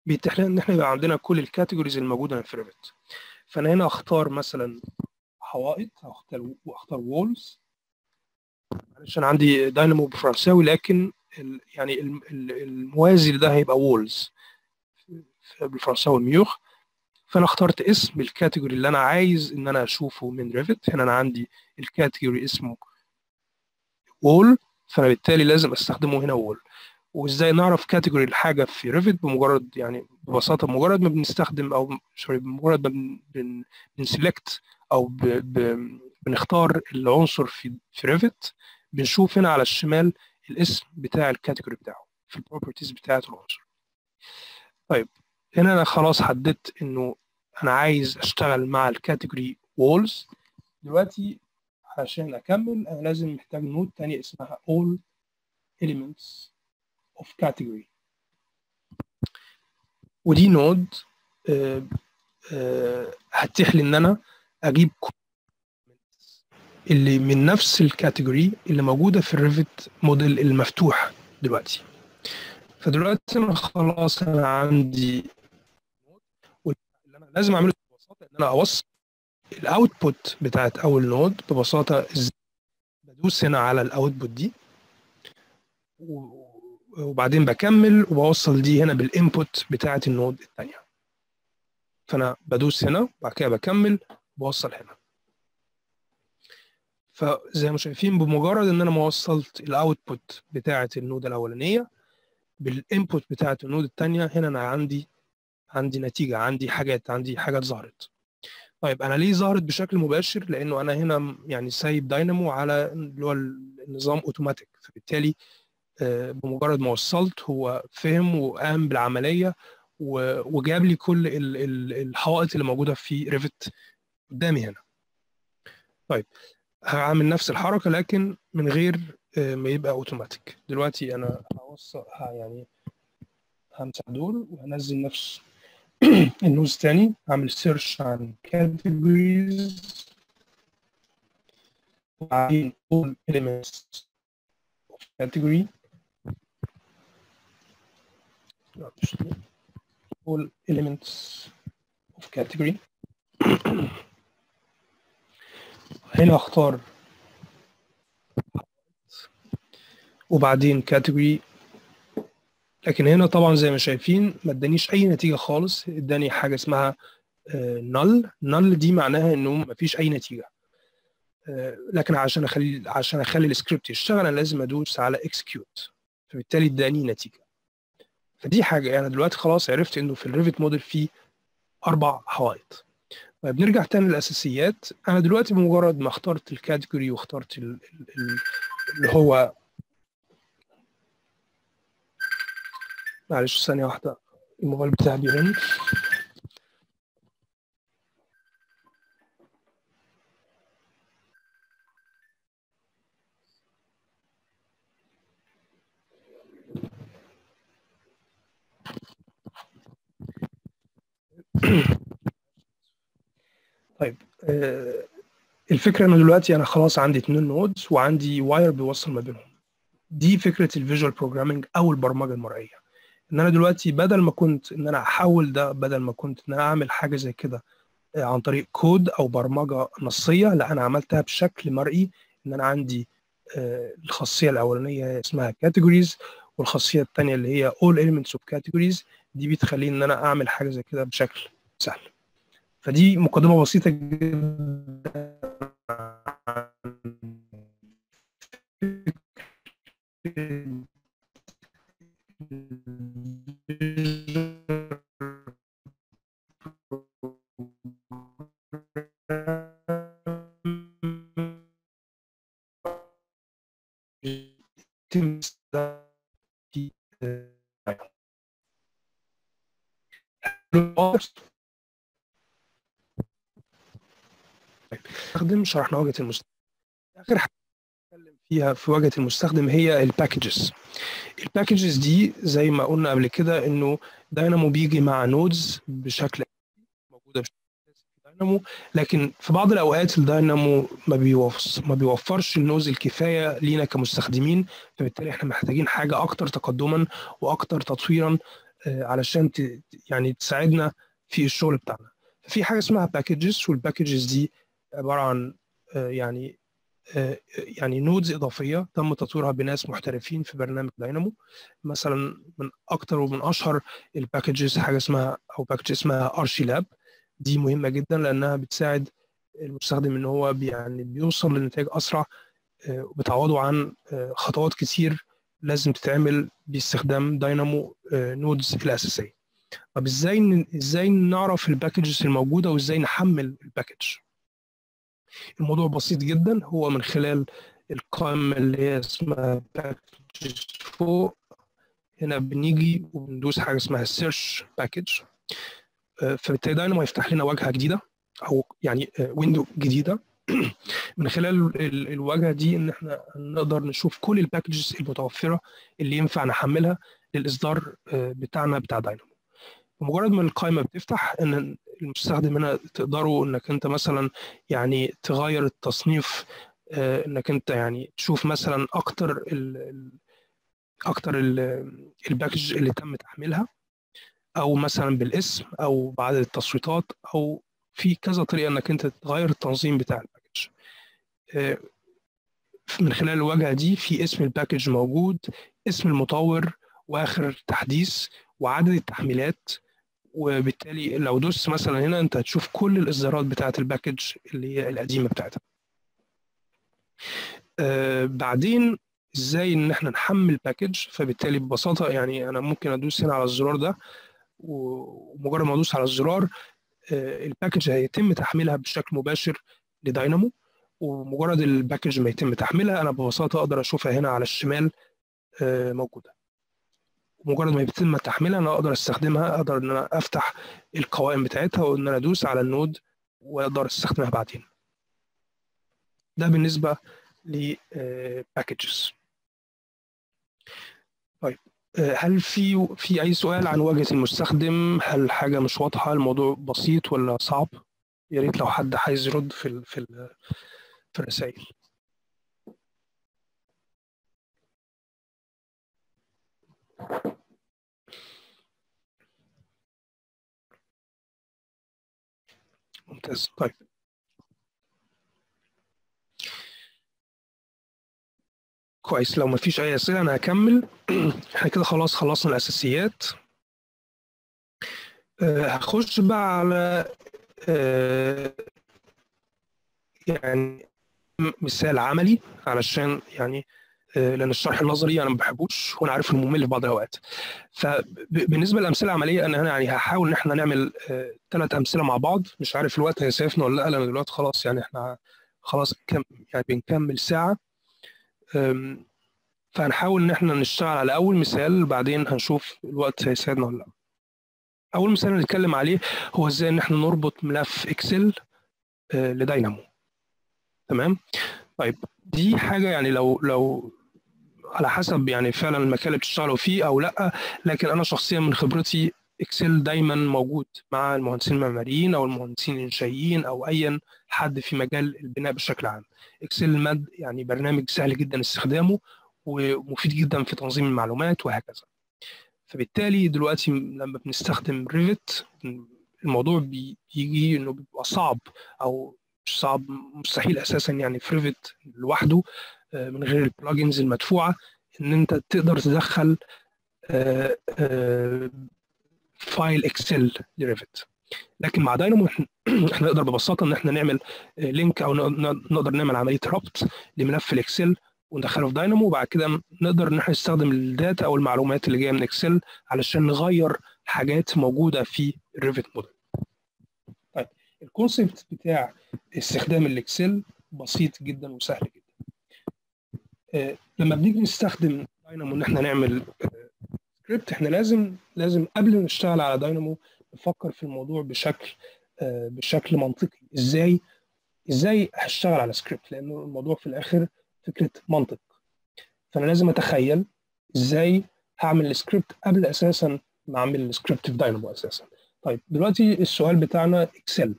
بيتيح لنا إن إحنا يبقى عندنا كل ال categories الموجودة في Revit فأنا هنا أختار مثلا حوائط أختار وأختار walls معلش أنا عندي داينامو بالفرنساوي لكن ال يعني ال- ال- الموازي لده هيبقى walls بالفرنساوي murs. فأنا اخترت اسم ال category اللي أنا عايز إن أنا أشوفه من Revit هنا أنا عندي ال category اسمه wall فأنا بالتالي لازم أستخدمه هنا wall وإزاي نعرف category الحاجة في Revit بمجرد يعني ببساطة بمجرد ما بنستخدم أو sorry بمجرد ما بن بن بن select أو ب ب بنختار العنصر في في Revit بنشوف هنا على الشمال الاسم بتاع ال category بتاعه في ال properties بتاعة العنصر. طيب هنا أنا خلاص حددت إنه أنا عايز أشتغل مع ال category walls دلوقتي عشان أكمل أنا لازم محتاج node تانية اسمها all elements. Of category. ودي node آه، آه، هتتيح لي إن أنا أجيب اللي من نفس ال category اللي موجودة في ال Revit model المفتوح دلوقتي. فدلوقتي أنا خلاص أنا عندي واللي أنا لازم أعمله ببساطة إن أنا أوصل ال output بتاعت أول node ببساطة إزاي بدوس هنا على ال output دي وبعدين بكمل وبوصل دي هنا بال input بتاعت ال node الثانية فأنا بدوس هنا وبعد كده بكمل بوصل هنا. فزي ما شايفين بمجرد إن أنا ما وصلت ال output بتاعت ال node الأولانية بال input بتاعت ال node الثانية هنا أنا عندي عندي نتيجة عندي حاجات عندي حاجات ظهرت. طيب أنا ليه ظهرت بشكل مباشر؟ لأنه أنا هنا يعني سايب داينامو على اللي هو النظام اوتوماتيك فبالتالي بمجرد ما وصلت هو فهم وقام بالعملية وجاب لي كل ال- ال- الحوائط اللي موجودة في Revit قدامي هنا. طيب هعمل نفس الحركة لكن من غير آه، ما يبقى اوتوماتيك دلوقتي أنا هوصل يعني همسح دول وهنزل نفس النوز تاني. اعمل سيرش عن categories. وبعدين all elements of category. All elements of category. هنا أختار وبعدين category. لكن هنا طبعا زي ما شايفين ما ادانيش أي نتيجة خالص. اداني حاجة اسمها null null دي معناها إنه ما فيش أي نتيجة. آه، لكن عشان أخلي عشان أخلي السكريبت يشتغل أنا لازم أدوس على execute فبالتالي اداني نتيجة. فدي حاجة. أنا دلوقتي خلاص عرفت إنه في ال Revit model فيه أربع حوائط. طيب نرجع تاني للأساسيات. أنا دلوقتي بمجرد ما اخترت ال category واخترت ال- ال- ال- اللي هو معلش ثانية واحدة. الموبايل بتاعي بيرن. طيب آه، الفكرة إنه دلوقتي أنا خلاص عندي اتنين nodes وعندي wire بيوصل ما بينهم. دي فكرة ال visual programming أو البرمجة المرئية. إن أنا دلوقتي بدل ما كنت إن أنا أحول ده بدل ما كنت إن أنا أعمل حاجة زي كده آه، عن طريق كود أو برمجة نصية لا أنا عملتها بشكل مرئي. إن أنا عندي آه، الخاصية الأولانية اسمها categories. والخاصية الثانية اللي هي all elements of categories دي بتخليني إن أنا أعمل حاجة زي كده بشكل سهل. فدي مقدمة بسيطة جدا. شرحنا واجهه المستخدم. آخر حاجة نتكلم فيها في واجهه المستخدم هي ال packages ال packages دي زي ما قلنا قبل كده إنه داينامو بيجي مع nodes بشكل موجودة بشكل داينامو لكن في بعض الأوقات الداينامو ما بيوفرش ما بيوفرش ال nodes الكفاية لينا كمستخدمين فبالتالي إحنا محتاجين حاجة أكتر تقدما وأكتر تطويرا آه، علشان ت- يعني تساعدنا في الشغل بتاعنا. في حاجة اسمها packages وال packages دي عبارة عن يعني يعني nodes إضافية تم تطويرها بناس محترفين في برنامج داينامو. مثلا من أكتر ومن أشهر ال packages حاجة اسمها أو package اسمها archi-lab دي مهمة جدا لأنها بتساعد المستخدم إن هو يعني بيوصل لنتائج أسرع وبتعوضه عن خطوات كتير لازم تتعمل باستخدام Dynamo nodes الأساسية. طب إزاي إزاي نعرف ال packages الموجودة وإزاي نحمل ال package الموضوع بسيط جدا. هو من خلال القائمة اللي هي اسمها packages فوق هنا بنيجي وبندوس حاجة اسمها search package فبالتالي داينامو هيفتح لنا واجهة جديدة أو يعني window جديدة. من خلال الواجهة دي إن إحنا نقدر نشوف كل ال packages المتوفرة اللي ينفع نحملها للإصدار بتاعنا بتاع داينامو بمجرد ما القائمة بتفتح إن المستخدم هنا تقدروا إنك أنت مثلا يعني تغير التصنيف إنك أنت يعني تشوف مثلا أكتر ال أكتر ال package اللي تم تحميلها أو مثلا بالاسم أو بعدد التصويتات أو في كذا طريقة إنك أنت تغير التنظيم بتاع ال package. من خلال الواجهة دي في اسم ال package موجود اسم المطور وآخر تحديث وعدد التحميلات وبالتالي لو دوست مثلا هنا أنت هتشوف كل الإصدارات بتاعة ال package اللي هي القديمة بتاعتها. آه بعدين إزاي إن إحنا نحمل package فبالتالي ببساطة يعني أنا ممكن أدوس هنا على الزرار ده ومجرد ما أدوس على الزرار آه ال package هيتم تحميلها بشكل مباشر لداينامو ومجرد ال package ما يتم تحميلها أنا ببساطة أقدر أشوفها هنا على الشمال آه موجودة. مجرد ما يتم تحميلها أنا أقدر أستخدمها أقدر إن أنا أفتح القوائم بتاعتها وإن أنا أدوس على ال node وأقدر أستخدمها بعدين. ده بالنسبة ل packages طيب هل في في أي سؤال عن واجهه المستخدم؟ هل حاجة مش واضحة؟ الموضوع بسيط ولا صعب؟ يا ريت لو حد عايز يرد في ال في ال في الرسائل. ممتاز. طيب. كويس. لو مفيش أي أسئلة أنا هكمل. إحنا كده خلاص خلصنا الأساسيات. أه هخش بقى على أه يعني مثال عملي علشان يعني لأن الشرح النظري أنا ما بحبوش وأنا عارف إنه ممل في بعض الأوقات. فبالنسبه للأمثلة العملية أنا يعني هحاول إن إحنا نعمل ثلاث أمثلة مع بعض. مش عارف الوقت هيسعفنا ولا لأ لأن دلوقتي خلاص يعني إحنا خلاص كم يعني بنكمل ساعة. فهنحاول إن إحنا نشتغل على أول مثال بعدين هنشوف الوقت هيساعدنا ولا لأ. أول مثال هنتكلم عليه هو إزاي إن إحنا نربط ملف Excel لداينامو تمام؟ طيب دي حاجة يعني لو لو على حسب يعني فعلا المكان اللي بتشتغلوا فيه أو لأ لكن أنا شخصيا من خبرتي Excel دايما موجود مع المهندسين المعماريين أو المهندسين الإنشائيين أو أي حد في مجال البناء بشكل عام. Excel مد يعني برنامج سهل جدا استخدامه ومفيد جدا في تنظيم المعلومات وهكذا. فبالتالي دلوقتي لما بنستخدم Revit الموضوع بيجي إنه بيبقى صعب أو مش صعب مستحيل أساسا يعني في Revit لوحده. من غير ال plugins المدفوعة إن أنت تقدر تدخل file Excel ل Revit لكن مع داينامو إحنا نقدر ببساطة إن إحنا نعمل link أو نقدر نعمل عملية ربط لملف ال Excel وندخله في داينامو وبعد كده نقدر إن إحنا نستخدم ال data أو المعلومات اللي جاية من Excel علشان نغير حاجات موجودة في ال Revit model. طيب ال concept بتاع استخدام ال Excel بسيط جدا وسهل جدا. آه لما بنيجي نستخدم داينامو إن إحنا نعمل سكريبت إحنا لازم لازم قبل ما نشتغل على داينامو نفكر في الموضوع بشكل آه بشكل منطقي. إزاي إزاي هشتغل على سكريبت لأنه الموضوع في الآخر فكرة منطق. فأنا لازم أتخيل إزاي هعمل السكريبت قبل أساسا ما أعمل السكريبت في داينامو أساسا. طيب دلوقتي السؤال بتاعنا Excel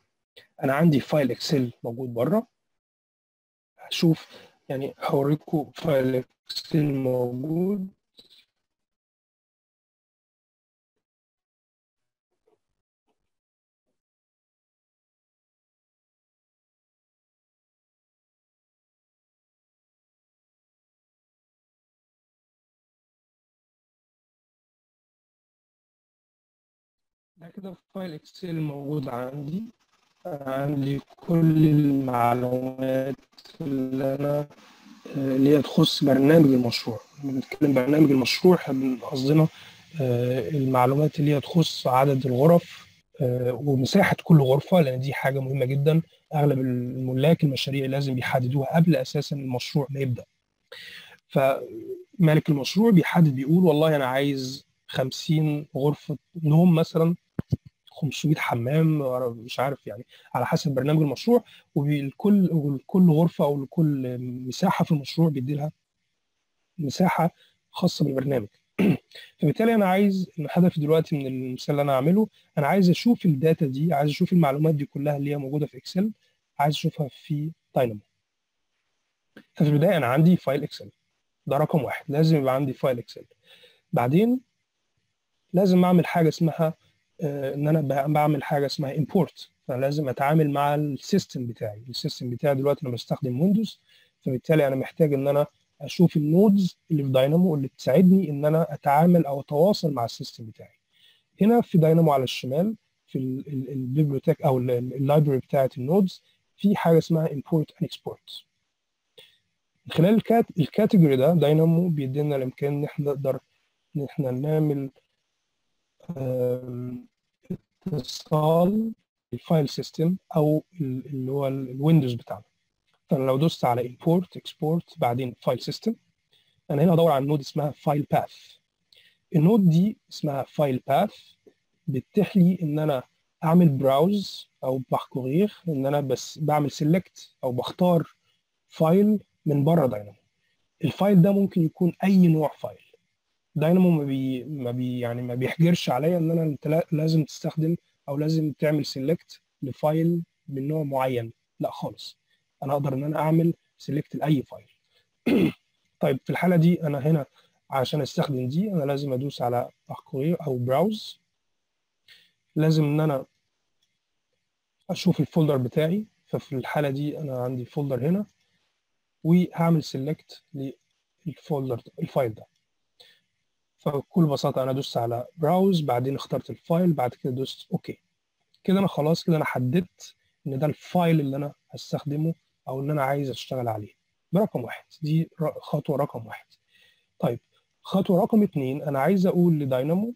أنا عندي file Excel موجود بره. هشوف يعني هوريكو file Excel موجود. ده كده file Excel موجود عندي. عندي كل المعلومات اللي أنا اللي هي تخص برنامج المشروع. بنتكلم برنامج المشروع قصدنا المعلومات اللي هي تخص عدد الغرف ومساحة كل غرفة لأن دي حاجة مهمة جدا. أغلب الملاك المشاريع لازم بيحددوها قبل أساسا المشروع ما يبدأ. فمالك المشروع بيحدد بيقول والله أنا عايز 50 غرفة نوم مثلا 500 حمام مش عارف يعني على حسب برنامج المشروع وكل كل غرفة أو لكل مساحة في المشروع بيدي لها مساحة خاصة بالبرنامج. فبالتالي أنا عايز هدفي دلوقتي من المثال اللي أنا هعمله أنا عايز أشوف ال data دي عايز أشوف المعلومات دي كلها اللي هي موجودة في Excel عايز أشوفها في داينامو. ففي البداية أنا عندي file Excel ده رقم واحد لازم يبقى عندي file Excel. بعدين لازم أعمل حاجة اسمها إن أنا بعمل حاجة اسمها import. فلازم أتعامل مع ال system بتاعي. ال system بتاعي دلوقتي أنا بستخدم Windows فبالتالي أنا محتاج إن أنا أشوف ال nodes اللي في داينامو اللي تساعدني إن أنا أتعامل أو أتواصل مع ال system بتاعي. هنا في داينامو على الشمال في ال bibliothèque أو ال library بتاعت ال nodes في حاجة اسمها import and export. من خلال ال cat ال category ده داينامو بيدينا الإمكان إن إحنا نقدر إن إحنا نعمل اتصال ال file system أو اللي هو ال Windows بتاعنا. فأنا لو دوست على import export بعدين file system أنا هنا ادور على node اسمها file path ال node دي اسمها file path بتتيح لي إن أنا أعمل browse أو parcourir إن أنا بس بعمل select أو بختار file من بره Dynamo ال file ده ممكن يكون أي نوع file Dynamo ما بي ما بي يعني ما بيحجرش عليا إن أنا لازم تستخدم أو لازم تعمل select ل file من نوع معين. لا خالص. أنا أقدر إن أنا أعمل select لأي file. طيب في الحالة دي أنا هنا عشان أستخدم دي أنا لازم أدوس على parcourir أو browse لازم إن أنا أشوف ال folder بتاعي. ففي الحالة دي أنا عندي folder هنا. وهعمل select لل folder ال file ده. فبكل بساطة أنا دوست على browse بعدين اخترت ال file بعد كده دوست okay كده أنا خلاص كده أنا حددت إن ده ال file اللي أنا هستخدمه أو إن أنا عايز أشتغل عليه. ده رقم واحد. دي خطوة رقم واحد. طيب خطوة رقم اتنين أنا عايز أقول لداينامو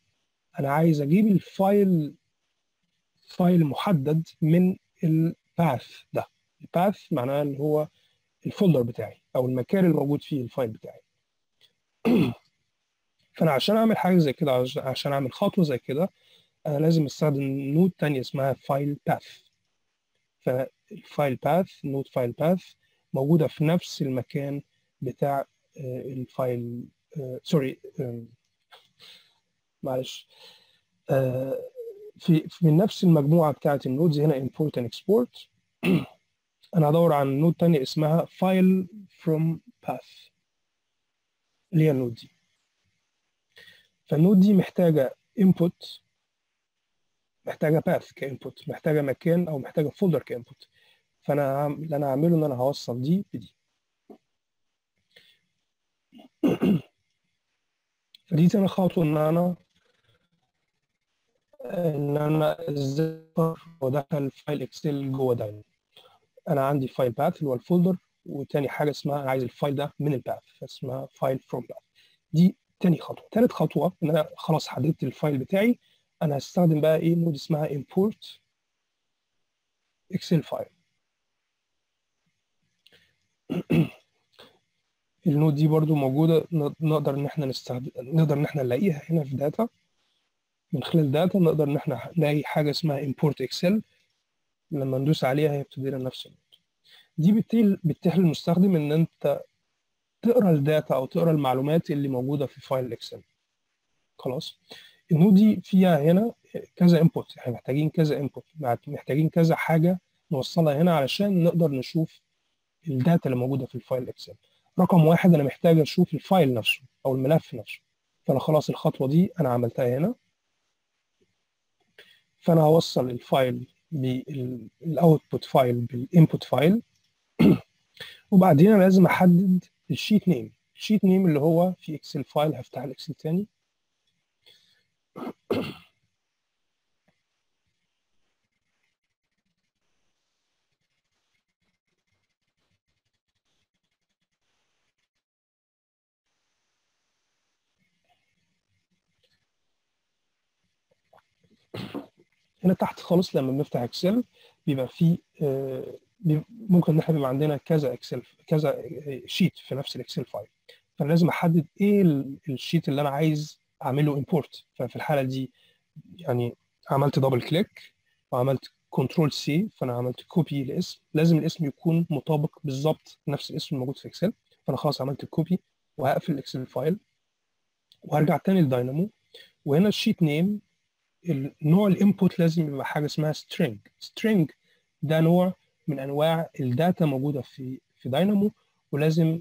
أنا عايز أجيب ال file file محدد من ال path ده. ال path معناه اللي هو ال folder بتاعي أو المكان اللي موجود فيه ال file بتاعي. فأنا عشان أعمل حاجة زي كده عشان أعمل خطوة زي كده أنا لازم أستخدم node تانية اسمها file path فال file path node file path موجودة في نفس المكان بتاع ال file sorry معلش في من نفس المجموعة بتاعة ال nodes هنا import and export. أنا هدور على node تانية اسمها file from path. اللي هي ال node دي. فال node دي محتاجة input محتاجة path ك input محتاجة مكان أو محتاجة folder ك input فأنا اللي أنا هعمله إن أنا هوصل دي بدي. فدي تاني خطوه إن أنا إن أنا إزاي وادخل file Excel جوه داينامو أنا عندي file path اللي هو ال folder وتاني حاجة اسمها أنا عايز ال file ده من ال path فاسمها file from path دي تاني خطوة. تالت خطوة إن أنا خلاص حددت ال file بتاعي. أنا هستخدم بقى إيه؟ node اسمها import Excel file ال node دي برضو موجودة نقدر إن إحنا نستخدم نقدر إن إحنا نلاقيها هنا في data من خلال data نقدر إن إحنا نلاقي حاجة اسمها import Excel لما ندوس عليها هي بتدي لنا نفس ال node. دي بتتيح للمستخدم إن أنت تقرأ ال data أو تقرأ المعلومات اللي موجودة في file ال Excel خلاص؟ ال node دي فيها هنا كذا input إحنا محتاجين كذا input محتاجين كذا حاجة نوصلها هنا علشان نقدر نشوف ال data اللي موجودة في ال file ال Excel رقم واحد أنا محتاج أشوف ال file نفسه أو الملف نفسه. فأنا خلاص الخطوة دي أنا عملتها هنا. فأنا هوصل ال file بال output file بال input file وبعدين أنا لازم أحدد ال sheet name. ال sheet name اللي هو في Excel file هفتح ال Excel تاني. هنا تحت خالص لما بنفتح Excel بيبقى فيه آه، ممكن إن إحنا بيبقى عندنا كذا Excel كذا sheet في نفس ال Excel file فأنا لازم أحدد إيه ال sheet اللي أنا عايز أعمله import ففي الحالة دي يعني عملت double click وعملت control C فأنا عملت copy الاسم لازم الاسم يكون مطابق بالظبط نفس الاسم الموجود في Excel. فأنا خلاص عملت copy وهقفل ال Excel file وهرجع تاني لداينامو وهنا ال sheet name نوع ال input لازم يبقى حاجة اسمها string. string ده نوع من أنواع الداتا موجودة في في داينامو ولازم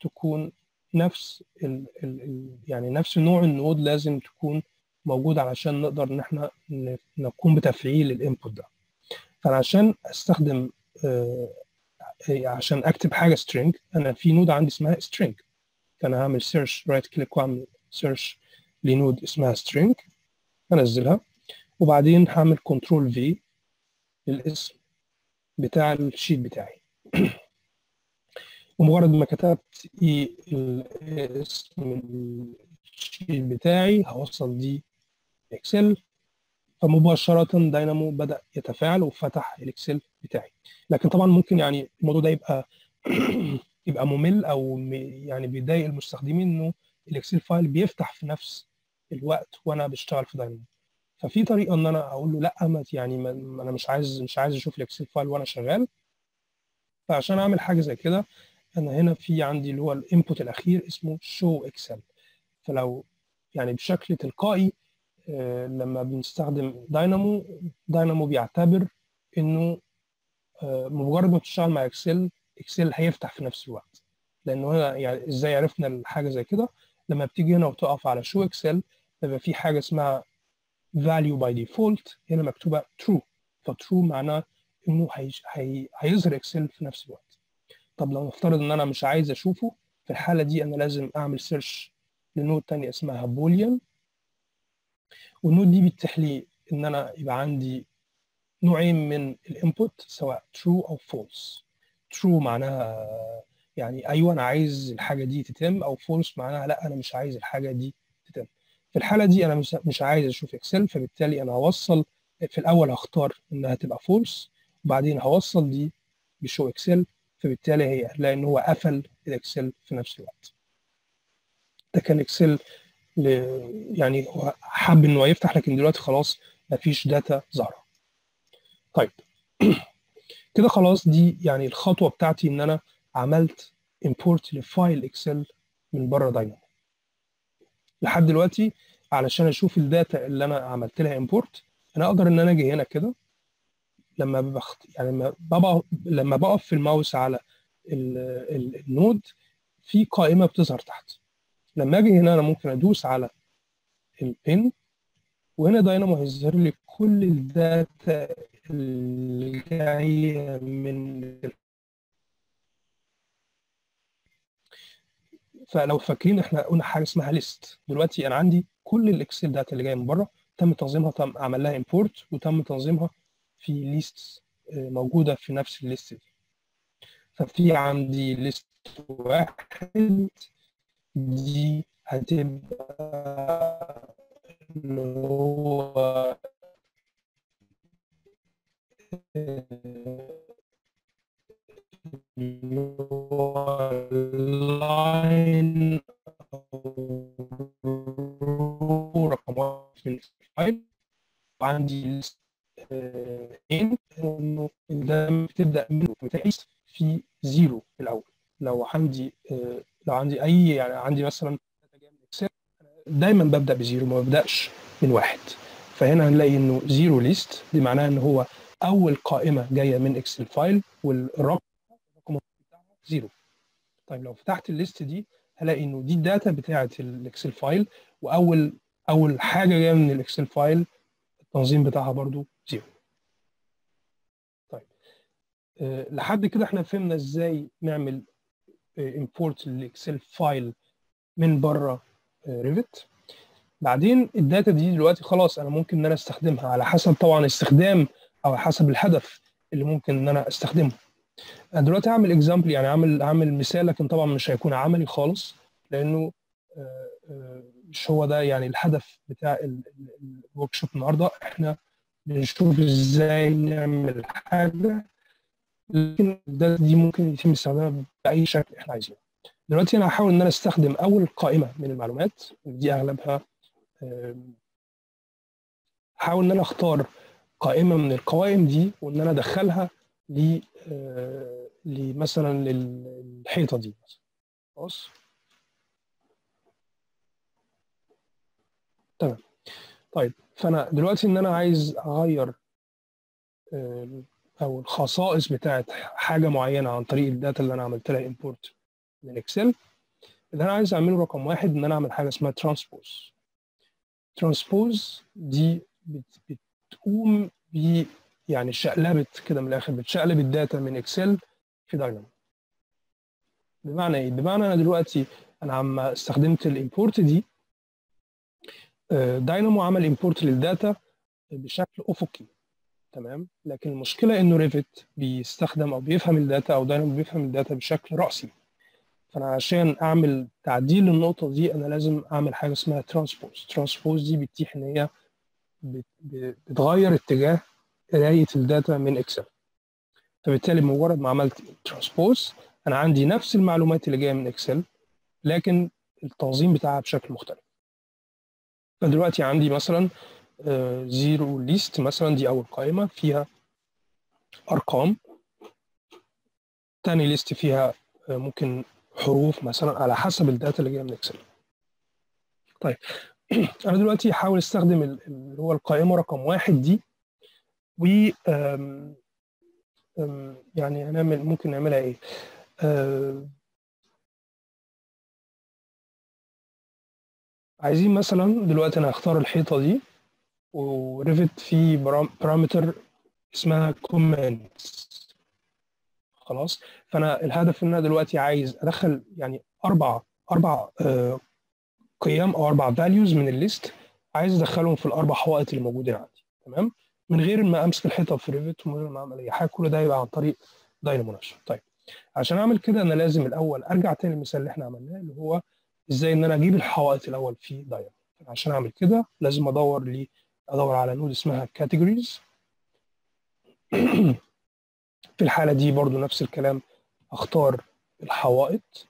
تكون نفس ال ال يعني نفس نوع ال node لازم تكون موجود علشان نقدر إن إحنا نقوم بتفعيل ال input ده. فأنا عشان أستخدم آه عشان أكتب حاجة string أنا في node عندي اسمها string. فأنا هعمل search right click وأعمل search ل node اسمها string انزلها وبعدين هعمل control V للاسم. بتاع ال sheet بتاعي. ومجرد ما كتبت اسم ال sheet بتاعي هوصل دي Excel. فمباشرة داينامو بدأ يتفاعل وفتح ال Excel بتاعي. لكن طبعا ممكن يعني الموضوع ده يبقى يبقى ممل أو يعني بيضايق المستخدمين إنه ال Excel file بيفتح في نفس الوقت وأنا بشتغل في داينامو. ففي طريقة إن أنا أقول له لأ ما يعني ما أنا مش عايز مش عايز أشوف ال Excel file وأنا شغال. فعشان أعمل حاجة زي كده أنا هنا في عندي اللي هو ال input الأخير اسمه show Excel فلو يعني بشكل تلقائي آه لما بنستخدم Dynamo Dynamo بيعتبر إنه آه مجرد ما بتشتغل مع Excel Excel هيفتح في نفس الوقت. لأنه هنا يعني إزاي عرفنا الحاجة زي كده؟ لما بتيجي هنا وتقف على show Excel بيبقى في حاجة اسمها value by default هنا مكتوبة true. ف true معناه إنه هي... هي... هيظهر Excel في نفس الوقت. طب لو نفترض إن أنا مش عايز أشوفه في الحالة دي أنا لازم أعمل search ل node تانية اسمها Boolean وال node دي بتتيح لي إن أنا يبقى عندي نوعين من ال input سواء true أو false. true معناها يعني أيوه أنا عايز الحاجة دي تتم أو false معناها لأ أنا مش عايز الحاجة دي في الحالة دي أنا مش عايز أشوف Excel فبالتالي أنا هوصل في الأول هختار إنها تبقى false وبعدين هوصل دي ب show Excel فبالتالي هي هتلاقي إن هو قفل ال Excel في نفس الوقت. ده كان Excel ل... يعني هو حب إنه يفتح لكن دلوقتي خلاص مفيش data ظاهرة. طيب. كده خلاص دي يعني الخطوة بتاعتي إن أنا عملت import ل file Excel من بره داينامو لحد دلوقتي علشان أشوف ال data اللي أنا عملت لها import أنا أقدر إن أنا أجي هنا كده لما بخت... يعني لما بقف لما بقف في الماوس على ال... ال... ال node في قائمة بتظهر تحت. لما أجي هنا أنا ممكن أدوس على ال pin وهنا داينامو هيظهر لي كل ال data اللي جاية من فلو فاكرين إحنا قلنا حاجة اسمها list دلوقتي أنا عندي كل ال Excel data اللي جاية من بره تم تنظيمها تم عمل لها import وتم تنظيمها في list موجودة في نفس ال list دي. ففي عندي list واحد دي هتبقى اللي هو line رقم واحد وعندي ان ده بتبدا منه بتعيش في zero في الأول لو عندي لو عندي اي يعني عندي مثلا دايما ببدا ب zero ما ببداش من واحد فهنا هنلاقي انه zero list دي معناها ان هو اول قائمه جاية من Excel file والرقم zero. طيب لو فتحت ال list دي هلاقي إنه دي ال data بتاعه ال Excel file وأول أول حاجة جاية من ال Excel file التنظيم بتاعها برضو zero. طيب أه لحد كده إحنا فهمنا إزاي نعمل import لل Excel file من بره Revit بعدين ال data دي دلوقتي خلاص أنا ممكن إن أنا أستخدمها على حسب طبعا استخدام أو حسب الهدف اللي ممكن إن أنا أستخدمه. أنا دلوقتي هعمل example يعني هعمل هعمل مثال لكن طبعا مش هيكون عملي خالص لأنه مش هو ده يعني الهدف بتاع ال workshop النهارده. إحنا بنشوف إزاي نعمل حاجة لكن ال data دي ممكن يتم استخدامها بأي شكل إحنا عايزينه. دلوقتي أنا هحاول إن أنا أستخدم أول قائمة من المعلومات دي أغلبها هحاول إن أنا أختار قائمة من القوائم دي وإن أنا أدخلها ل مثلا للحيطة دي خلاص؟ تمام. طيب فأنا دلوقتي إن أنا عايز أغير أو الخصائص بتاعت حاجة معينة عن طريق ال data اللي أنا عملت لها import من Excel اللي أنا عايز أعمله رقم واحد إن أنا أعمل حاجة اسمها transpose transpose دي بت بتقوم ب يعني شقلبت كده من الآخر بتشقلب ال data من Excel في داينامو بمعنى إيه؟ بمعنى أنا دلوقتي أنا عم استخدمت ال import دي داينامو عمل import لل data بشكل أفقي تمام؟ لكن المشكلة إنه Revit بيستخدم أو بيفهم ال data أو داينامو بيفهم ال data بشكل رأسي. فأنا عشان أعمل تعديل للنقطه دي أنا لازم أعمل حاجة اسمها transpose transpose دي بتتيح إن هي بتغير اتجاه قراية ال data من Excel فبالتالي بمجرد ما عملت transpose أنا عندي نفس المعلومات اللي جاية من Excel لكن التنظيم بتاعها بشكل مختلف. فدلوقتي عندي مثلا zero list مثلا دي أول قائمة فيها أرقام. تاني list فيها ممكن حروف مثلا على حسب ال data اللي جاية من Excel طيب أنا دلوقتي هحاول أستخدم اللي هو القائمة رقم واحد دي و يعني هنعمل ممكن نعملها إيه؟ عايزين مثلا دلوقتي أنا هختار الحيطة دي و Revit في parameter اسمها comments خلاص؟ فأنا الهدف إن أنا دلوقتي عايز أدخل يعني أربع أربع آه قيم أو أربع values من ال list عايز أدخلهم في الأربع حوائط اللي موجودين عندي. تمام؟ من غير ما امسك الحيطه في Revit ومن غير ما اعمل اي حاجة كل ده يبقى عن طريق داينامو نفسه طيب عشان اعمل كده أنا لازم الأول ارجع تاني المثال اللي إحنا عملناه اللي هو إزاي ان أنا أجيب الحوائط الأول في داينامو عشان اعمل كده لازم ادور لي ادور على node اسمها categories في الحالة دي برضو نفس الكلام اختار الحوائط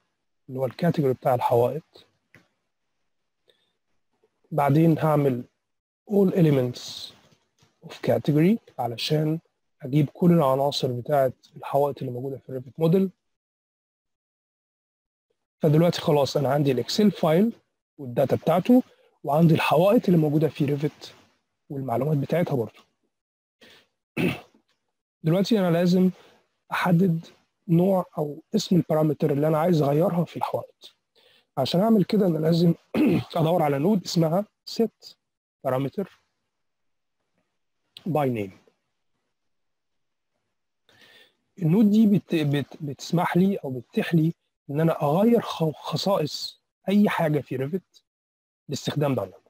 اللي هو ال category بتاع الحوائط. بعدين هعمل all elements of category علشان أجيب كل العناصر بتاعه الحوائط اللي موجودة في ال Revit model. فدلوقتي خلاص أنا عندي ال Excel file وال data بتاعته وعندي الحوائط اللي موجودة في Revit والمعلومات بتاعتها برضه دلوقتي أنا لازم أحدد نوع أو اسم ال parameter اللي أنا عايز أغيرها في الحوائط. عشان أعمل كده أنا لازم أدور على node اسمها set parameter. By name. ال node دي بت بت بتسمح لي أو بتتيح لي إن أنا أغير خصائص أي حاجة في Revit لاستخدام داينامو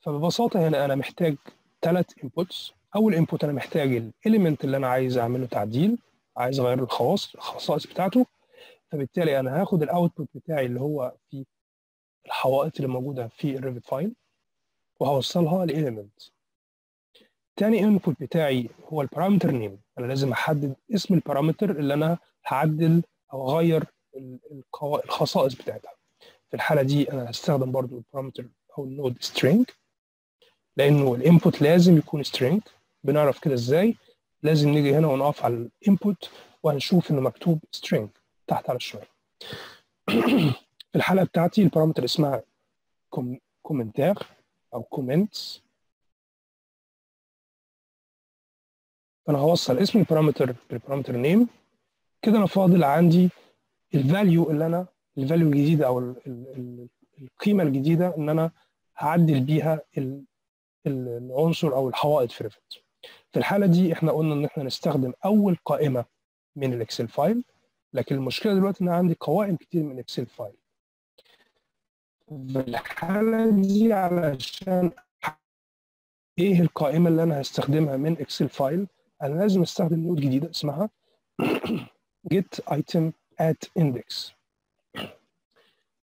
فببساطة هنا أنا محتاج ثلاث inputs أول input أنا محتاج ال element اللي أنا عايز أعمله تعديل عايز أغير الخواص الخصائص بتاعته. فبالتالي أنا هاخد ال output بتاعي اللي هو في الحوائط اللي موجودة في ال Revit file وهوصلها ل element تاني input بتاعي هو ال parameter name أنا لازم أحدد اسم ال parameter اللي أنا هعدل أو أغير الخصائص بتاعتها. في الحالة دي أنا هستخدم برضو ال parameter أو ال node string لأنه ال input لازم يكون string. بنعرف كده إزاي؟ لازم نيجي هنا ونقف على ال input وهنشوف إنه مكتوب string تحت على الشمال. في الحالة بتاعتي ال parameter اسمها commentaire أو comments فأنا هوصل اسم ال parameter بال parameter name كده أنا فاضل عندي ال value اللي أنا ال value الجديدة أو ال ال القيمة الجديدة إن أنا هعدل بيها العنصر أو الحوائط في Revit. في الحالة دي إحنا قلنا إن إحنا نستخدم أول قائمة من ال Excel file لكن المشكلة دلوقتي إن عندي قوائم كتير من Excel file في الحالة دي علشان إيه القائمة اللي أنا هستخدمها من Excel file أنا لازم أستخدم node جديدة اسمها get item at index.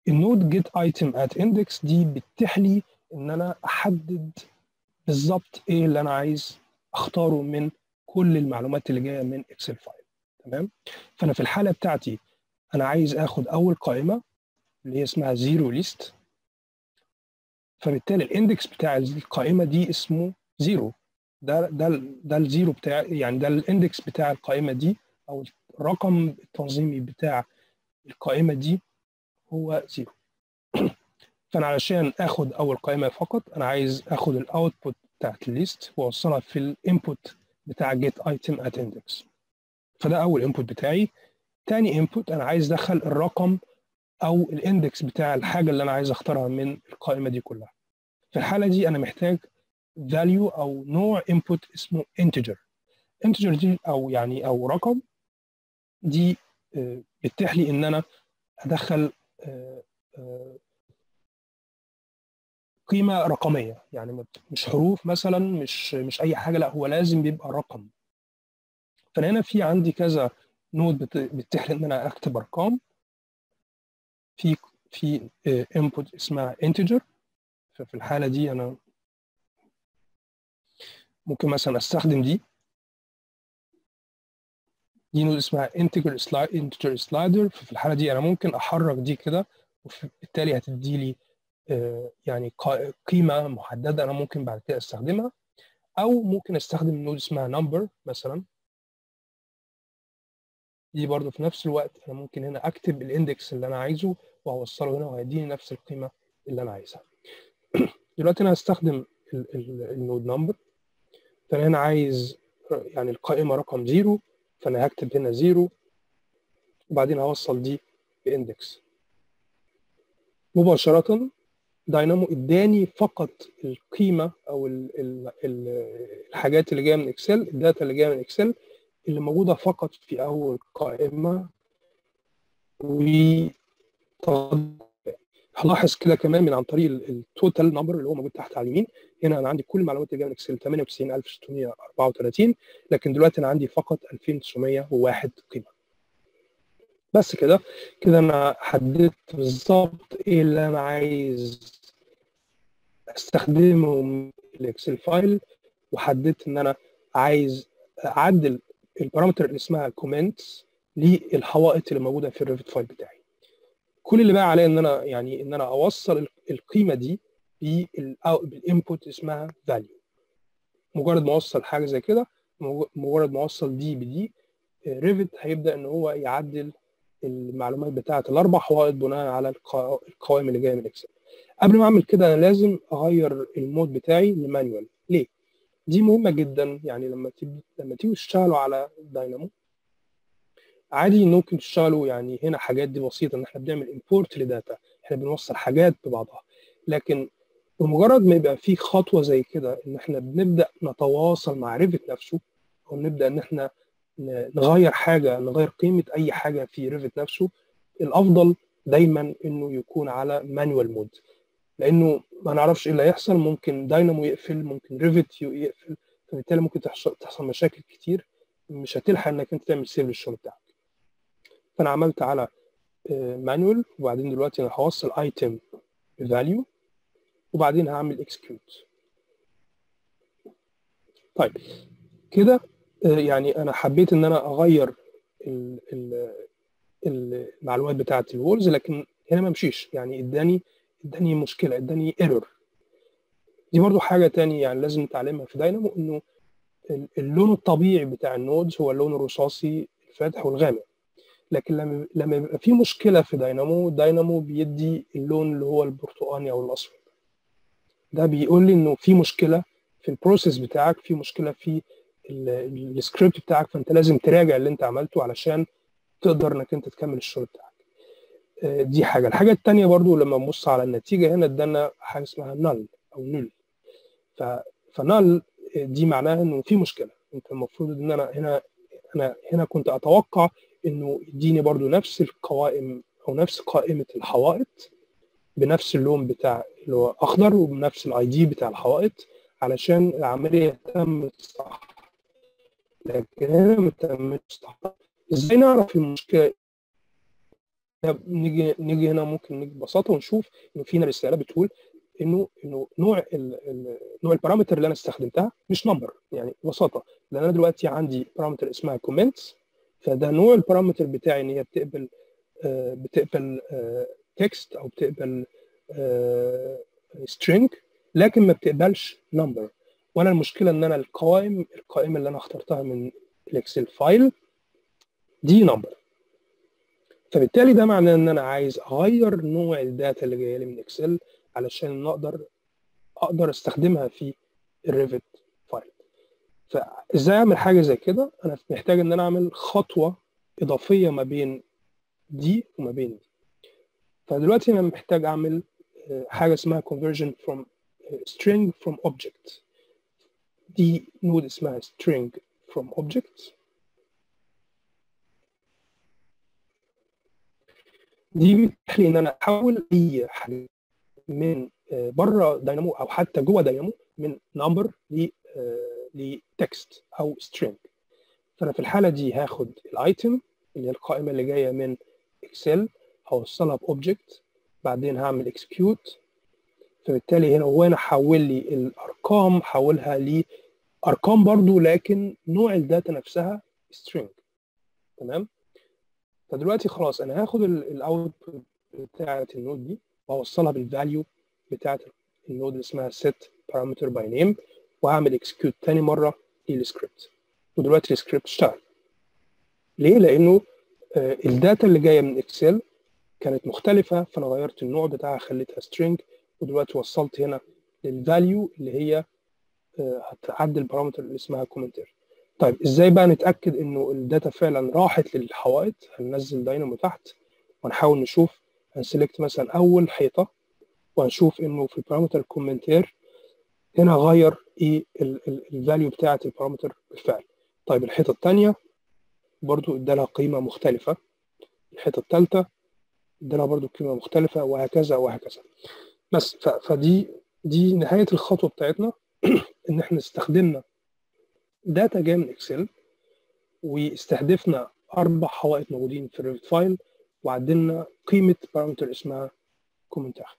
ال node get item at index دي بتتيح لي إن أنا أحدد بالظبط إيه اللي أنا عايز أختاره من كل المعلومات اللي جاية من Excel file تمام؟ فأنا في الحالة بتاعتي أنا عايز آخد أول قائمة اللي هي اسمها zero list فبالتالي ال index بتاع القائمة دي اسمه zero ده ده ده ال zero بتاع يعني ده ال index بتاع القائمة دي أو الرقم التنظيمي بتاع القائمة دي هو zero. فأنا علشان آخد أول قائمة فقط أنا عايز آخد ال output بتاعت ال list وأوصلها في ال input بتاع get item at index فده أول input بتاعي. تاني input أنا عايز أدخل الرقم أو ال index بتاع الحاجة اللي أنا عايز أختارها من القائمة دي كلها. في الحالة دي أنا محتاج value أو نوع input اسمه integer. integer دي أو يعني أو رقم دي بتتيح لي إن أنا أدخل قيمة رقمية. يعني مش حروف مثلا مش مش أي حاجة لأ هو لازم بيبقى رقم. فأنا هنا في عندي كذا نود بتتيح لي إن أنا أكتب أرقام. في في input اسمها integer. ففي الحالة دي أنا ممكن مثلا أستخدم دي. دي نود اسمها slide integer slider. ففي الحالة دي أنا ممكن أحرك دي كده وبالتالي هتدي لي يعني قيمة محددة أنا ممكن بعد كده أستخدمها. أو ممكن أستخدم نود اسمها number مثلا. دي برضو في نفس الوقت أنا ممكن هنا أكتب ال index اللي أنا عايزه وهوصله هنا وهيديني نفس القيمة اللي أنا عايزها. دلوقتي أنا هستخدم ال node number فانا هنا عايز يعني القائمة رقم zero فأنا هكتب هنا zero وبعدين هوصل دي ب index. مباشرة داينامو إداني فقط القيمة أو ال ال ال الحاجات اللي جاية من إكسل الداتا اللي جاية من إكسل اللي موجودة فقط في أول قائمة و هلاحظ كده كمان من عن طريق ال total number اللي هو موجود تحت على اليمين. هنا أنا عندي كل المعلومات اللي جاية من اكسل 98634 لكن دلوقتي أنا عندي فقط 2901 قيمة. بس كده كده أنا حددت بالظبط إيه اللي أنا عايز أستخدمه الإكسل file وحددت إن أنا عايز أعدل ال parameter اللي اسمها comments للحوائط اللي موجودة في الريفت file بتاعي. كل اللي بقى عليا إن أنا يعني إن أنا أوصل القيمة دي بال input اسمها value مجرد ما أوصل حاجة زي كده مجرد ما أوصل دي بدي ريفت هيبدأ إن هو يعدل المعلومات بتاعة الأربع حوائط بناء على القوائم اللي جاية من اكسل قبل ما أعمل كده أنا لازم أغير ال mode بتاعي ل manual ليه؟ دي مهمة جدا يعني لما تيجي لما تيجوا تشتغلوا على داينامو عادي ممكن تشتغلوا يعني هنا حاجات دي بسيطة إن إحنا بنعمل import ل data إحنا بنوصل حاجات ببعضها. لكن بمجرد ما يبقى في خطوة زي كده إن إحنا بنبدأ نتواصل مع ريفت نفسه أو نبدأ إن إحنا نغير حاجة نغير قيمة أي حاجة في ريفت نفسه الأفضل دايما إنه يكون على manual mode لأنه ما نعرفش إيه اللي هيحصل ممكن داينامو يقفل ممكن ريفت يقفل فبالتالي ممكن تحصل تحصل مشاكل كتير. مش هتلحق إنك أنت تعمل save للشغل بتاعك. فأنا عملت على manual وبعدين دلوقتي أنا هوصل item value وبعدين هعمل execute طيب كده يعني أنا حبيت إن أنا أغير ال ال المعلومات بتاعة ال walls لكن هنا ما مشيش. يعني إداني إداني مشكلة إداني error دي برضو حاجة تاني يعني لازم نتعلمها في داينامو إنه اللون الطبيعي بتاع ال nodes هو اللون الرصاصي الفاتح والغامق. لكن لما لما يبقى في مشكلة في داينامو داينامو بيدي اللون اللي هو البرتقاني أو الاصفر ده بيقول لي إنه في مشكلة في ال process بتاعك في مشكلة في السكريبت بتاعك فأنت لازم تراجع اللي أنت عملته علشان تقدر إنك أنت تكمل الشغل بتاعك. دي حاجة. الحاجة الثانية برضو لما نبص على النتيجة هنا ادانا حاجة اسمها null أو null ف null دي معناها إنه في مشكلة. أنت المفروض إن أنا هنا أنا هنا كنت أتوقع إنه يديني برضو نفس القوائم أو نفس قائمة الحوائط بنفس اللون بتاع اللي هو أخضر وبنفس ال ID بتاع الحوائط علشان العملية تمت صح لكن هنا ما تمتش صح إزاي نعرف المشكلة؟ نيجي نيجي هنا ممكن نيجي ببساطه ونشوف إنه في هنا رساله بتقول انه إنه نوع ال ال نوع ال parameter اللي أنا استخدمتها مش number يعني ببساطة. لأن أنا دلوقتي عندي parameter اسمها comments فده نوع ال parameter بتاعي إن هي بتقبل آه بتقبل text أو بتقبل string لكن ما بتقبلش number وأنا المشكلة إن أنا القوائم القائمة اللي أنا اخترتها من الاكسل file دي number فبالتالي ده معناه إن أنا عايز أغير نوع ال data اللي جاية لي من اكسل علشان أقدر أقدر أستخدمها في الريفت فإزاي أعمل حاجة زي كده؟ أنا محتاج إن أنا أعمل خطوة إضافية ما بين دي وما بين دي. فدلوقتي أنا محتاج أعمل حاجة اسمها conversion from string from object. دي نود اسمها string from object. دي بتتيح لي إن أنا أحول أي حاجة من بره داينامو أو حتى جوه داينامو من number ل ل text أو string. فأنا في الحالة دي هاخد ال item اللي هي القائمة اللي جاية من اكسل هوصلها ب object بعدين هعمل execute فبالتالي هنا هو أنا حول لي الأرقام حولها لارقام برضو لكن نوع ال data نفسها string. تمام؟ فدلوقتي خلاص أنا هاخد ال output بتاعة ال node دي واوصلها بال value بتاعة ال node اللي اسمها set parameter by name. وهعمل execute تاني مرة للسكريبت ودلوقتي السكريبت اشتغل. ليه؟ لأنه آه ال data اللي جاية من اكسل كانت مختلفة فأنا غيرت النوع بتاعها خليتها string ودلوقتي وصلت هنا لل value اللي هي آه هتعدل ال parameter اللي اسمها comments طيب إزاي بقى نتأكد إنه ال data فعلا راحت للحوائط؟ هننزل داينامو تحت ونحاول نشوف هن select مثلا أول حيطة وهنشوف إنه في ال parameter comments هنا غير إيه ال value بتاعة ال parameter بالفعل. طيب الحيطة الثانية برضو ادالها قيمة مختلفة. الحيطة الثالثه ادالها برضو قيمة مختلفة وهكذا وهكذا. بس فدي دي نهاية الخطوة بتاعتنا. إن إحنا استخدمنا data جاية من إكسل واستهدفنا أربع حوائط موجودين في الريفت file وعدلنا قيمة parameter اسمها comments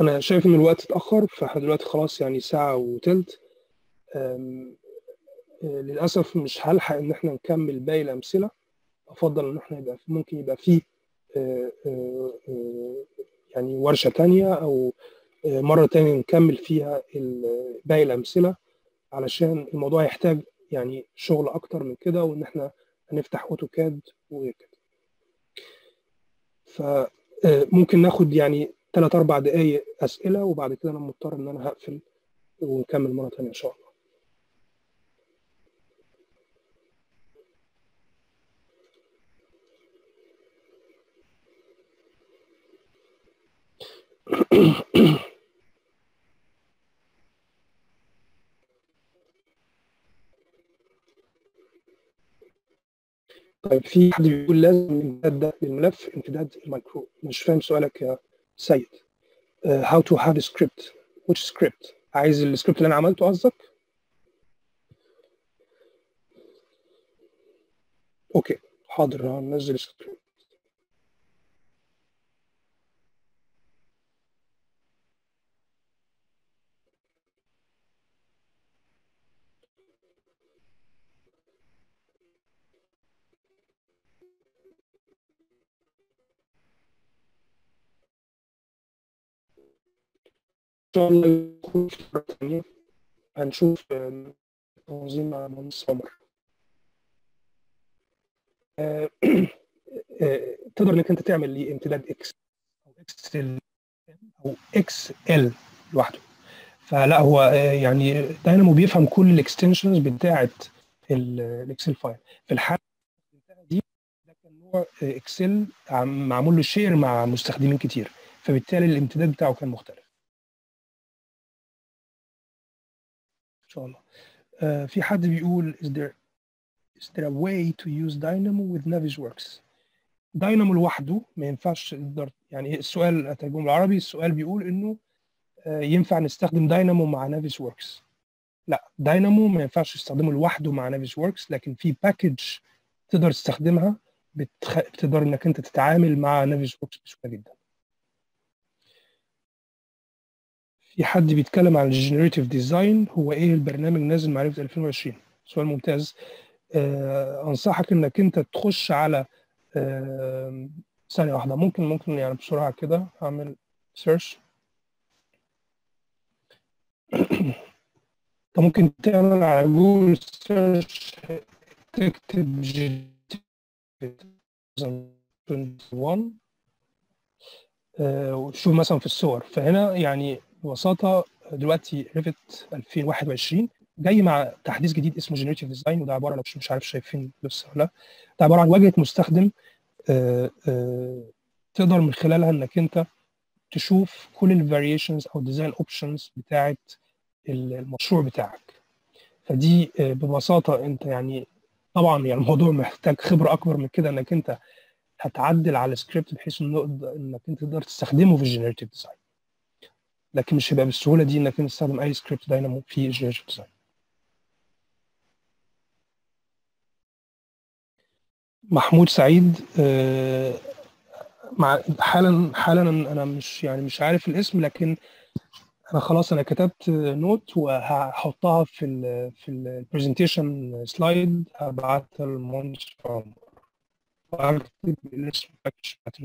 أنا شايف إن الوقت اتأخر فإحنا دلوقتي خلاص يعني ساعة وتلت. للأسف مش هلحق إن إحنا نكمل باقي الأمثلة. أفضل إن إحنا يبقى ممكن يبقى فيه يعني ورشة تانية أو مرة تانية نكمل فيها باقي الأمثلة علشان الموضوع يحتاج يعني شغل أكتر من كده وإن إحنا هنفتح أوتوكاد وغير كده فممكن ناخد يعني ثلاث أربع دقايق أسئلة وبعد كده أنا مضطر إن أنا هقفل ونكمل مرة تانية إن شاء الله. طيب في حد بيقول لازم الامتداد ده للملف امتداد الماكرو مش فاهم سؤالك يا سيد. To have a script. Which script? عايز السكريبت اللي أنا عملته قصدك؟ okay حاضر هنزل السكريبت شاء الله يكون في مرة هنشوف تنظيم مع مهندس عمر. تقدر إنك أنت تعمل لي امتداد إكس أو إكس أو إكس ال لوحده. فلا هو يعني داينامو بيفهم كل ال extensions بتاعه ال Excel file في الحالة دي ده كان نوع Excel معمول له share مع مستخدمين كتير. فبالتالي الامتداد بتاعه كان مختلف. شاء الله. uh, في حد بيقول is there is there a way to use Dynamo with Navisworks Dynamo لوحده ما ينفعش تقدر يعني السؤال أترجمه بالعربي السؤال بيقول إنه uh, ينفع نستخدم داينامو مع Navisworks لا داينامو ما ينفعش تستخدمه لوحده مع Navisworks لكن في package تقدر تستخدمها بتخ... بتقدر إنك أنت تتعامل مع Navisworks بسهولة جدا. في حد بيتكلم عن ال generative design هو إيه البرنامج نازل معرفه 2020 سؤال ممتاز. آه أنصحك إنك أنت تخش على آه ثانية واحدة. ممكن ممكن يعني بسرعة كده أعمل search انت ممكن تعمل على Google search تكتب جي 2021 وشوف مثلا في الصور. فهنا يعني ببساطة دلوقتي Revit 2021 جاي مع تحديث جديد اسمه generative design وده عبارة لو مش عارف شايفين لسه ولا ده عبارة عن واجهة مستخدم آآ آآ تقدر من خلالها إنك أنت تشوف كل ال variations أو design options بتاعه المشروع بتاعك. فدي ببساطة أنت يعني طبعا يعني الموضوع محتاج خبرة أكبر من كده إنك أنت هتعدل على السكريبت بحيث إنك أنت تقدر تستخدمه في ال generative design لكن مش هيبقى بالسهولة دي إنك تستخدم أي script Dynamo في ال generative design محمود سعيد مع حالا حالا أنا مش يعني مش عارف الاسم لكن أنا خلاص أنا كتبت note وهحطها في ال في ال presentation slide هبعتها للمهندس عمر. وهكتب الاسم بتاعت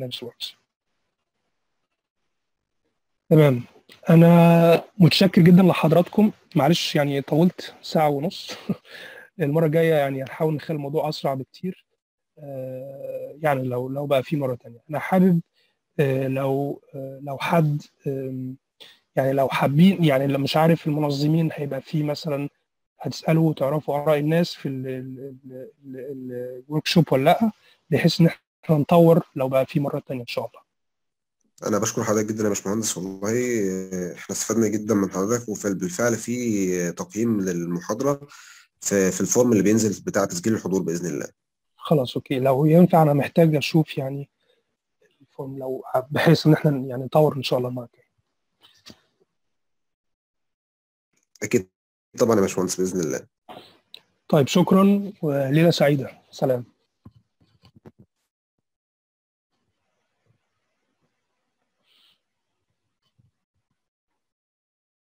تمام. أنا متشكر جدا لحضراتكم. معلش يعني طولت ساعة ونص. المرة الجاية يعني هنحاول نخلي الموضوع أسرع بكتير. يعني لو لو بقى في مرة تانية. أنا حابب لو لو حد يعني لو حابين يعني لو مش عارف المنظمين هيبقى في مثلا هتسألوا وتعرفوا آراء الناس في الورك شوب ولا لأ بحيث إن إحنا نطور لو بقى في مرة تانية إن شاء الله. أنا بشكر حضرتك جدا يا باشمهندس والله إحنا استفدنا جدا من حضرتك وبالفعل في تقييم للمحاضرة في في ال form اللي بينزل بتاع تسجيل الحضور بإذن الله. خلاص okay. لو ينفع أنا محتاج أشوف يعني ال form لو بحيث إن إحنا يعني نطور إن شاء الله الجايه أكيد طبعا يا باشمهندس بإذن الله. طيب شكرا وليلة سعيدة. سلام.